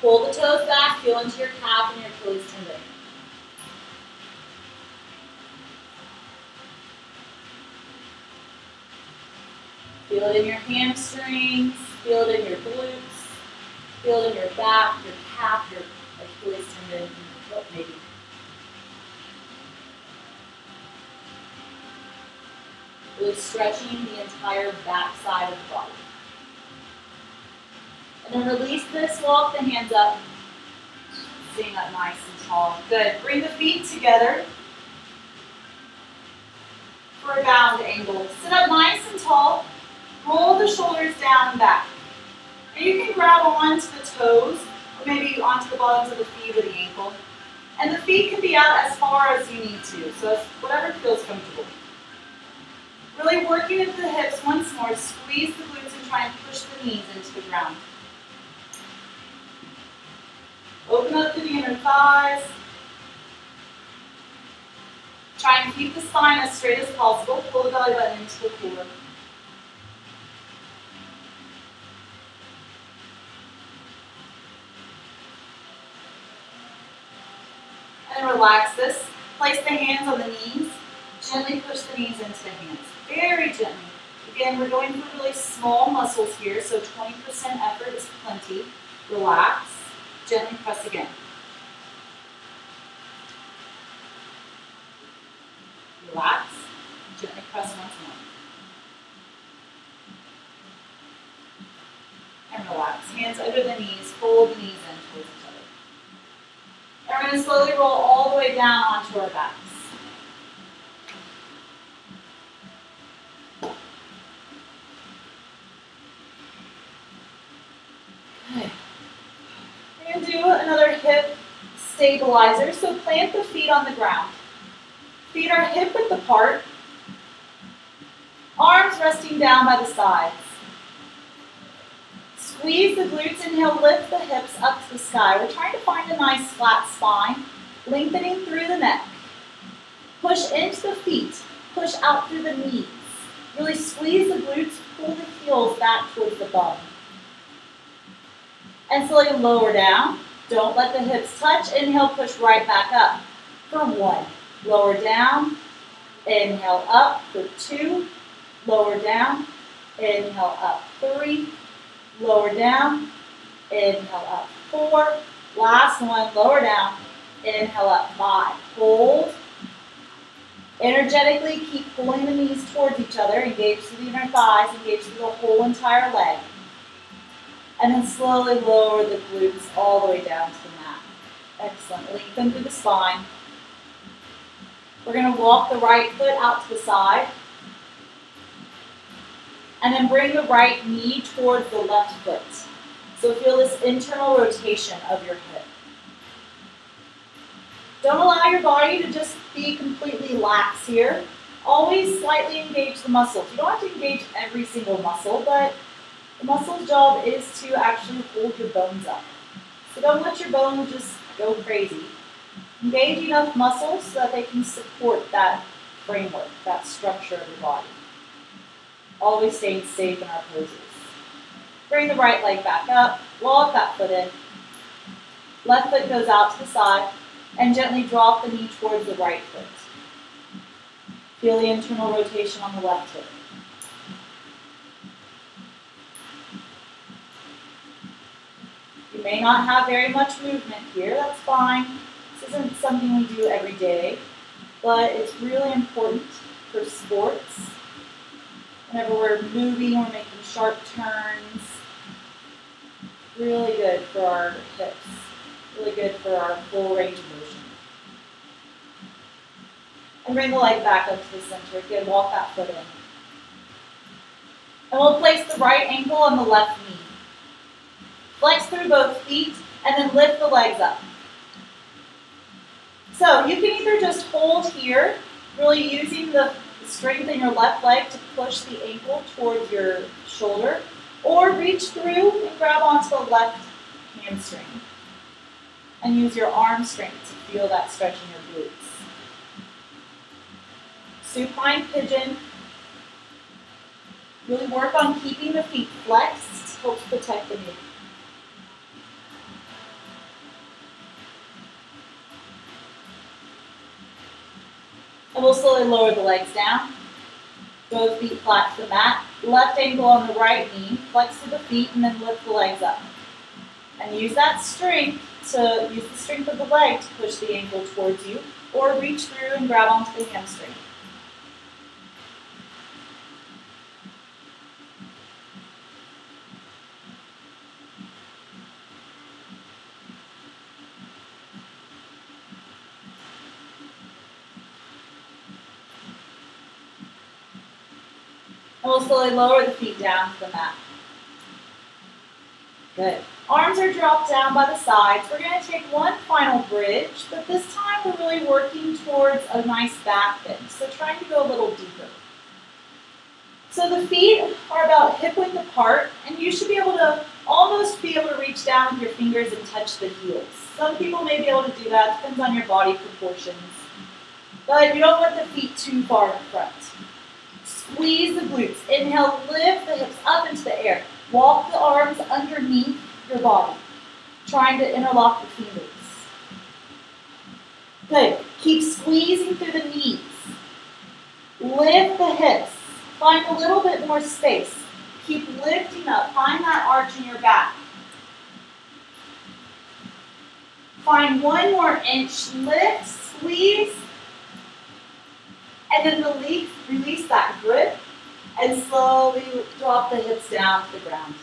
Pull the toes back, feel into your calf and your Achilles tendon. Feel it in your hamstrings, feel it in your glutes, feel it in your back, your calf, your Achilles tendon, your foot maybe. Really stretching the entire back side of the body. And then release this, walk the hands up. Sitting up nice and tall. Good. Bring the feet together for a bound angle. Sit up nice and tall. Roll the shoulders down and back. And you can grab onto the toes, or maybe onto the bottoms of the feet or the ankle. And the feet can be out as far as you need to, so whatever feels comfortable. Really working into the hips once more. Squeeze the glutes and try and push the knees into the ground. Open up through the inner thighs. Try and keep the spine as straight as possible. Pull the belly button into the floor. And relax this. Place the hands on the knees. Gently push the knees into the hands. Very gently. Again, we're going for really small muscles here, so 20% effort is plenty. Relax. Gently press again. Relax. Gently press once more. And relax. Hands under the knees. Fold the knees in towards each other. And we're going to slowly roll all the way down onto our backs. We're going to do another hip stabilizer. So plant the feet on the ground. Feet are hip width apart. Arms resting down by the sides. Squeeze the glutes, inhale, lift the hips up to the sky. We're trying to find a nice flat spine, lengthening through the neck. Push into the feet, push out through the knees. Really squeeze the glutes, pull the heels back towards the bum and slowly lower down. Don't let the hips touch. Inhale, push right back up for one. Lower down. Inhale up for two. Lower down. Inhale up three. Lower down. Inhale up four. Last one, lower down. Inhale up five. Hold. Energetically keep pulling the knees towards each other. Engage through the inner thighs. Engage through the whole entire leg. And then slowly lower the glutes all the way down to the mat. Excellent. Lengthen through the spine. We're going to walk the right foot out to the side. And then bring the right knee towards the left foot. So feel this internal rotation of your hip. Don't allow your body to just be completely lax here. Always slightly engage the muscles. You don't have to engage every single muscle, but the muscle's job is to actually hold your bones up. So don't let your bones just go crazy. Engage enough muscles so that they can support that framework, that structure of your body. Always staying safe in our poses. Bring the right leg back up, walk that foot in. Left foot goes out to the side, and gently drop the knee towards the right foot. Feel the internal rotation on the left hip. You may not have very much movement here, that's fine. This isn't something we do every day, but it's really important for sports. Whenever we're moving, we're making sharp turns. Really good for our hips. Really good for our full range of motion. And bring the leg back up to the center. Again, walk that foot in. And we'll place the right ankle on the left knee. Flex through both feet and then lift the legs up. So you can either just hold here, really using the strength in your left leg to push the ankle towards your shoulder, or reach through and grab onto the left hamstring and use your arm strength to feel that stretch in your glutes. Supine pigeon. Really work on keeping the feet flexed, helps protect the knee. And we'll slowly lower the legs down. Both feet flat to the mat. Left ankle on the right knee. Flex to the feet and then lift the legs up. And use that strength to use the strength of the leg to push the ankle towards you or reach through and grab onto the hamstring. And we'll slowly lower the feet down to the mat. Good. Arms are dropped down by the sides. We're going to take one final bridge, but this time we're really working towards a nice back bend. So trying to go a little deeper. So the feet are about hip width apart, and you should be able to almost be able to reach down with your fingers and touch the heels. Some people may be able to do that, depends on your body proportions. But you don't want the feet too far in front. Squeeze the glutes. Inhale, lift the hips up into the air. Walk the arms underneath your body, trying to interlock the fingers. Good. Keep squeezing through the knees. Lift the hips. Find a little bit more space. Keep lifting up. Find that arch in your back. Find one more inch. Lift, squeeze, and then release, release that grip and slowly drop the hips down to the ground.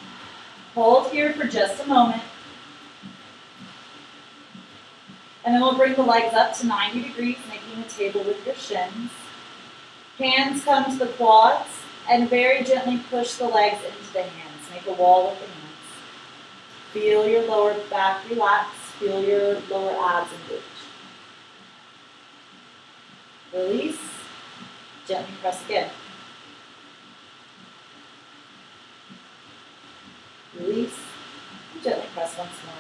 Hold here for just a moment. And then we'll bring the legs up to 90 degrees, making a table with your shins. Hands come to the quads, and very gently push the legs into the hands. Make a wall with the hands. Feel your lower back relax. Feel your lower abs engage. Release. Gently press again. Release. And gently press once more.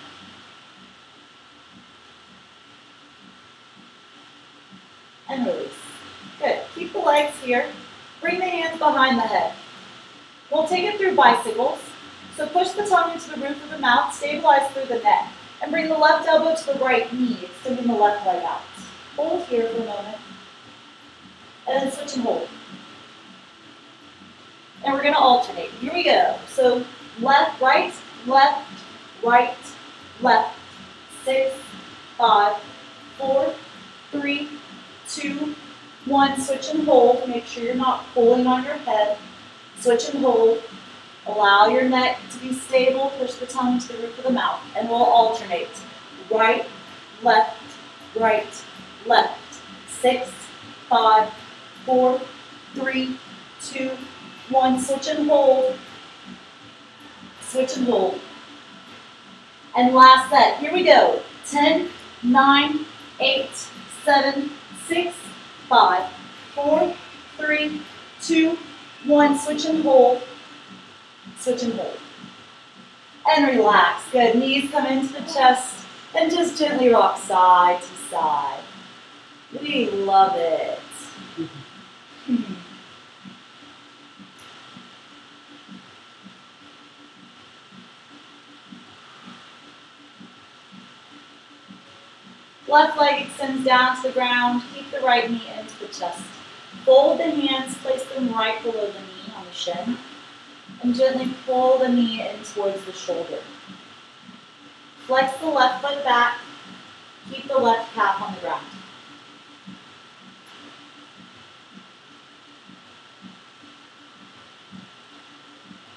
And release. Good. Keep the legs here. Bring the hands behind the head. We'll take it through bicycles. So push the tongue into the roof of the mouth, stabilize through the neck, and bring the left elbow to the right knee, extending the left leg out. Hold here for a moment. And then switch and hold. And we're going to alternate. Here we go. So left, right, left, right, left. Six, five, four, three, two, one. Switch and hold. Make sure you're not pulling on your head. Switch and hold. Allow your neck to be stable. Push the tongue to the roof of the mouth. And we'll alternate. Right, left, right, left. Six, five, four, three, two, one. Switch and hold. Switch and hold. And last set. Here we go. 10, 9, 8, 7, 6, 5, 4, 3, 2, 1. Switch and hold. Switch and hold. And relax. Good. Knees come into the chest. And just gently rock side to side. We love it. Left leg extends down to the ground. Keep the right knee into the chest. Fold the hands, place them right below the knee on the shin. And gently pull the knee in towards the shoulder. Flex the left foot back. Keep the left calf on the ground.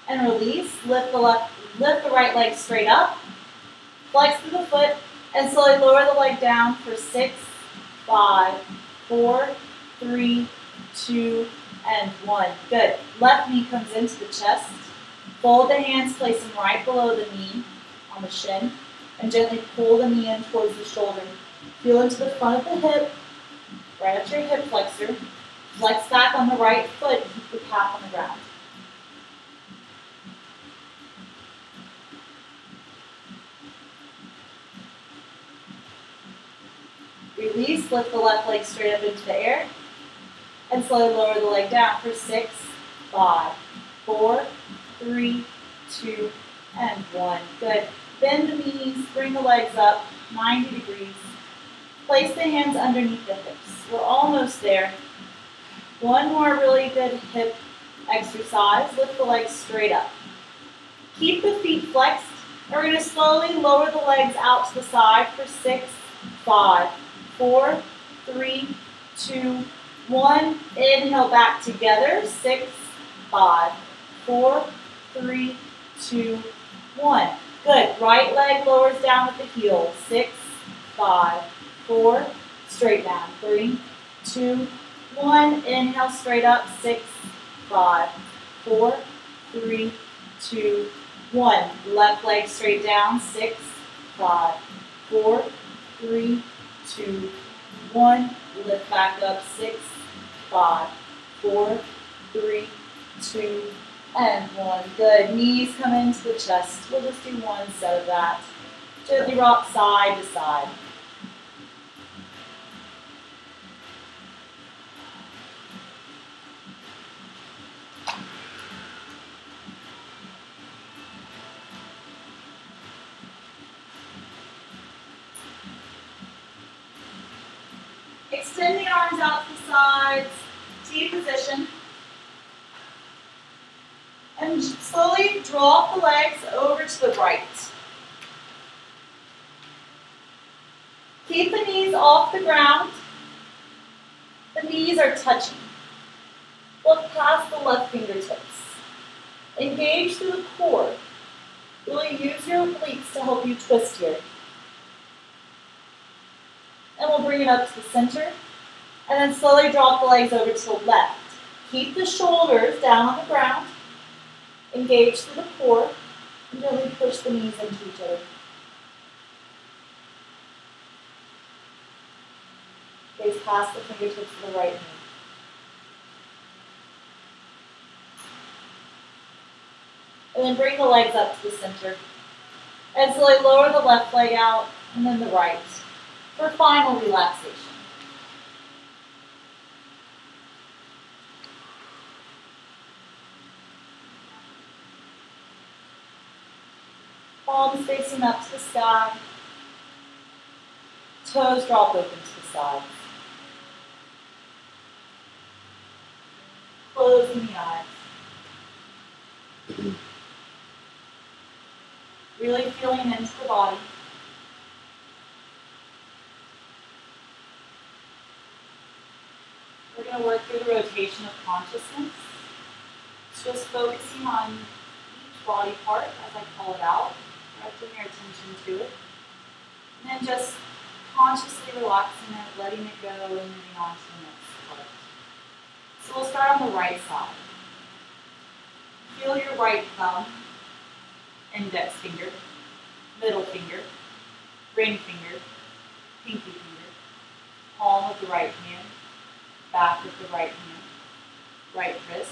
And release. Lift the left, lift the right leg straight up. Flex through the foot and slowly lower the leg down for six, five, four, three, two, and one. Good. Left knee comes into the chest. Fold the hands, place them right below the knee on the shin, and gently pull the knee in towards the shoulder. Feel into the front of the hip, right at your hip flexor. Flex back on the right foot, keep the calf on the ground. Release, lift the left leg straight up into the air. And slowly lower the leg down for six, five, four, three, two, and one. Good. Bend the knees, bring the legs up, 90 degrees. Place the hands underneath the hips. We're almost there. One more really good hip exercise. Lift the legs straight up. Keep the feet flexed. And we're going to slowly lower the legs out to the side for six, five, four, three, two, one. Inhale back together. Six, five, four, three, two, one. Good. Right leg lowers down with the heel. Six, five, four, straight down. Three, two, one. Inhale straight up. Six, five, four, three, two, one. Left leg straight down. Six, five, four, three, two, one. Lift back up. Six, five, four, three, two, and one. Good. Knees come into the chest. We'll just do one set of that. Gently rock side to side. Extend the arms out to the sides. T position. And slowly draw the legs over to the right. Keep the knees off the ground. The knees are touching. Look past the left fingertips. Engage through the core. Really use your obliques to help you twist here. And we'll bring it up to the center. And then slowly drop the legs over to the left. Keep the shoulders down on the ground. Engage through the core. And really push the knees into each other. Gaze past the fingertips to the right knee. And then bring the legs up to the center. And slowly lower the left leg out and then the right for final relaxation. Palms facing up to the sky. Toes drop open to the sides. Closing the eyes. Really feeling into the body. We're going to work through the rotation of consciousness. Just focusing on each body part as I call it out, directing your attention to it. And then just consciously relaxing it, letting it go, and moving on to the next part. So we'll start on the right side. Feel your right thumb, index finger, middle finger, ring finger, pinky finger, palm of the right hand, back of the right hand, right wrist,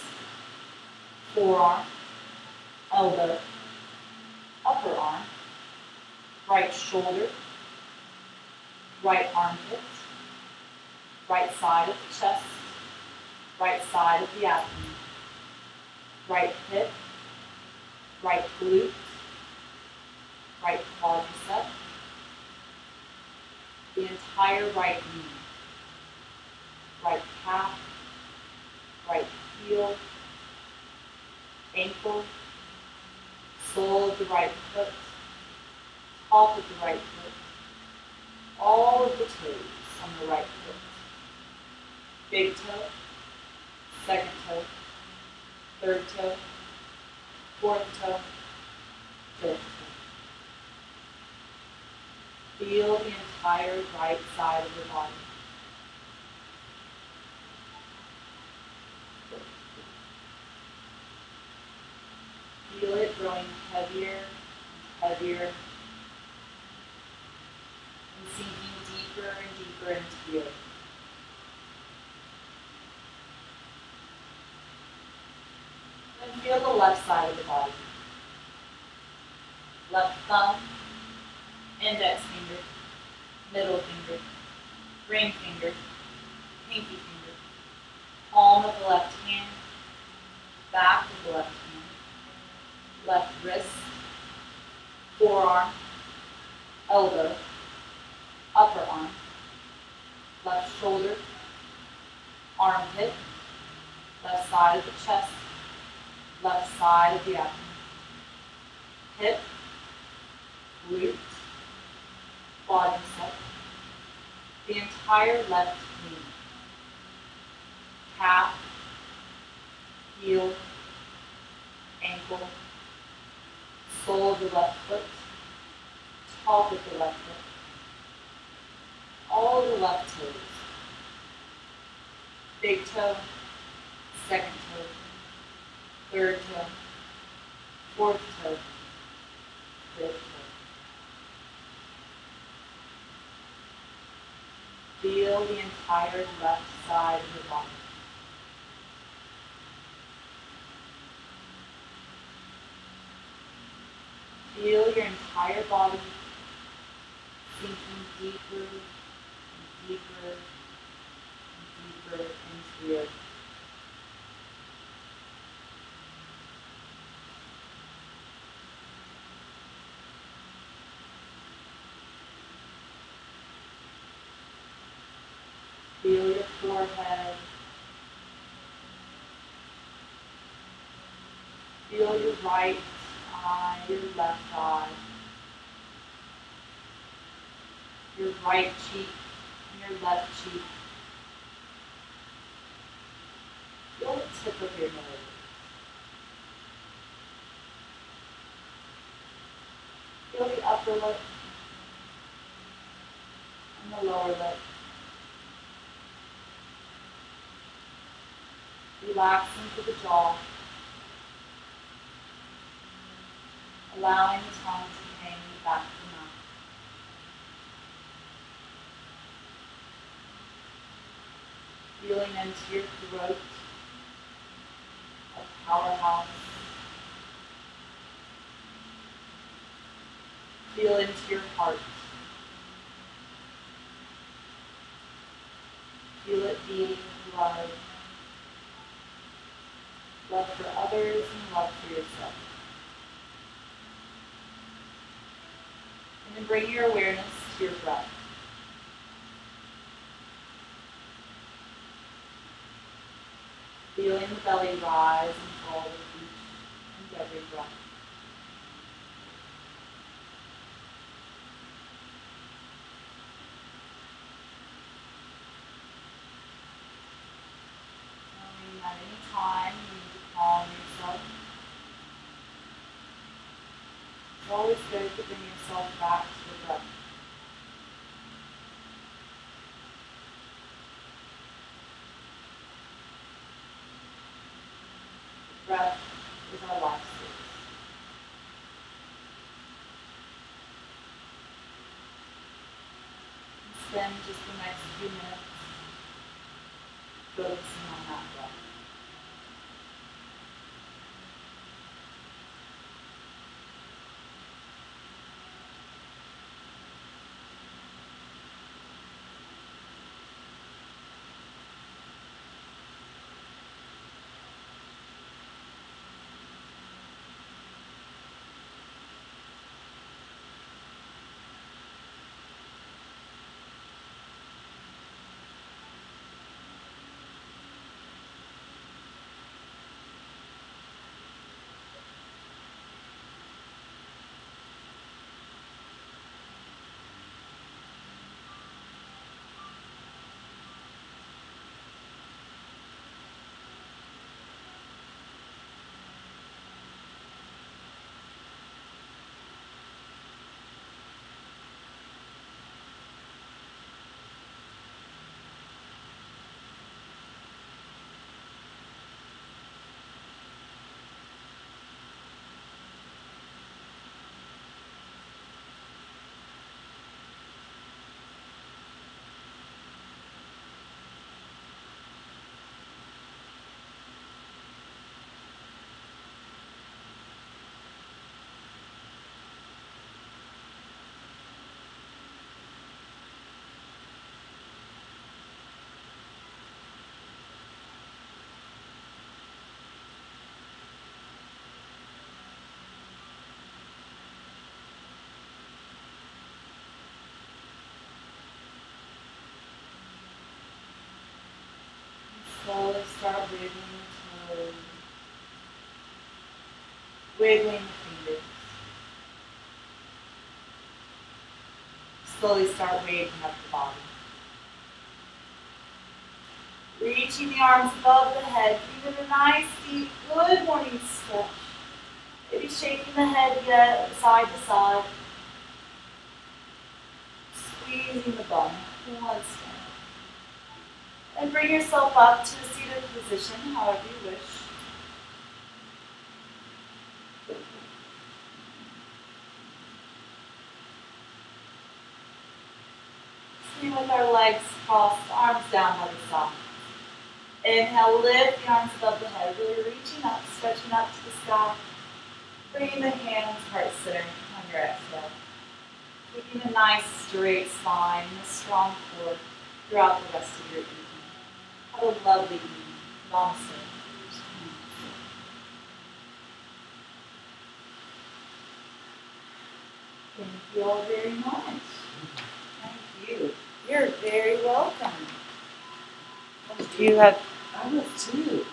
forearm, elbow, upper arm, right shoulder, right armpit, right side of the chest, right side of the abdomen, right hip, right glute, right quadricep, the entire right knee right calf, right heel, ankle, sole of the right foot, top of the right foot, all of the toes on the right foot. Big toe, second toe, third toe, fourth toe, fifth toe. Feel the entire right side of your body. Feel it growing heavier and heavier and sinking deeper and deeper into you. Then feel the left side of the body. Left thumb, index finger, middle finger, ring finger, pinky finger, palm of the left hand, back of the left hand, left wrist, forearm, elbow, upper arm, left shoulder, armpit, left side of the chest, left side of the abdomen, hip, glute, quadricep, the entire left knee, calf, heel, ankle, sole of the left foot, top of the left foot, all the left toes, big toe, second toe, third toe, fourth toe, fifth toe. Feel the entire left side of your body. Feel your entire body sinking deeper and deeper and deeper into earth. Feel your forehead. Feel your right eye, your left eye, your right cheek your left cheek. Feel the tip of your nose. Feel the upper lip and the lower lip. Relax into the jaw, allowing the tongue to hang back the mouth. Feeling into your throat, a powerhouse. Feel into your heart. Feel it with love love for others and love for yourself. And then bring your awareness to your breath. Feeling the belly rise and fall with each and every breath. Knowing at any time you need to calm yourself. It's always good to bring yourself back to the breath. The breath is our life source. Spend just the next few minutes focusing start wiggling the wiggling fingers. Slowly start waking up the body. Reaching the arms above the head, giving a nice deep good morning stretch. Maybe shaking the head yet side to side. Squeezing the bum once bring yourself up to a seated position, however you wish. Sitting with our legs crossed, arms down by the side. Inhale, lift the arms above the head, really reaching up, stretching up to the sky. Bringing the hands heart center on your exhale. Keeping a nice straight spine a strong core throughout the rest of your evening. Have a lovely evening. Namaste. Thank you all very much. Thank you. You're very welcome. Do You have I was too.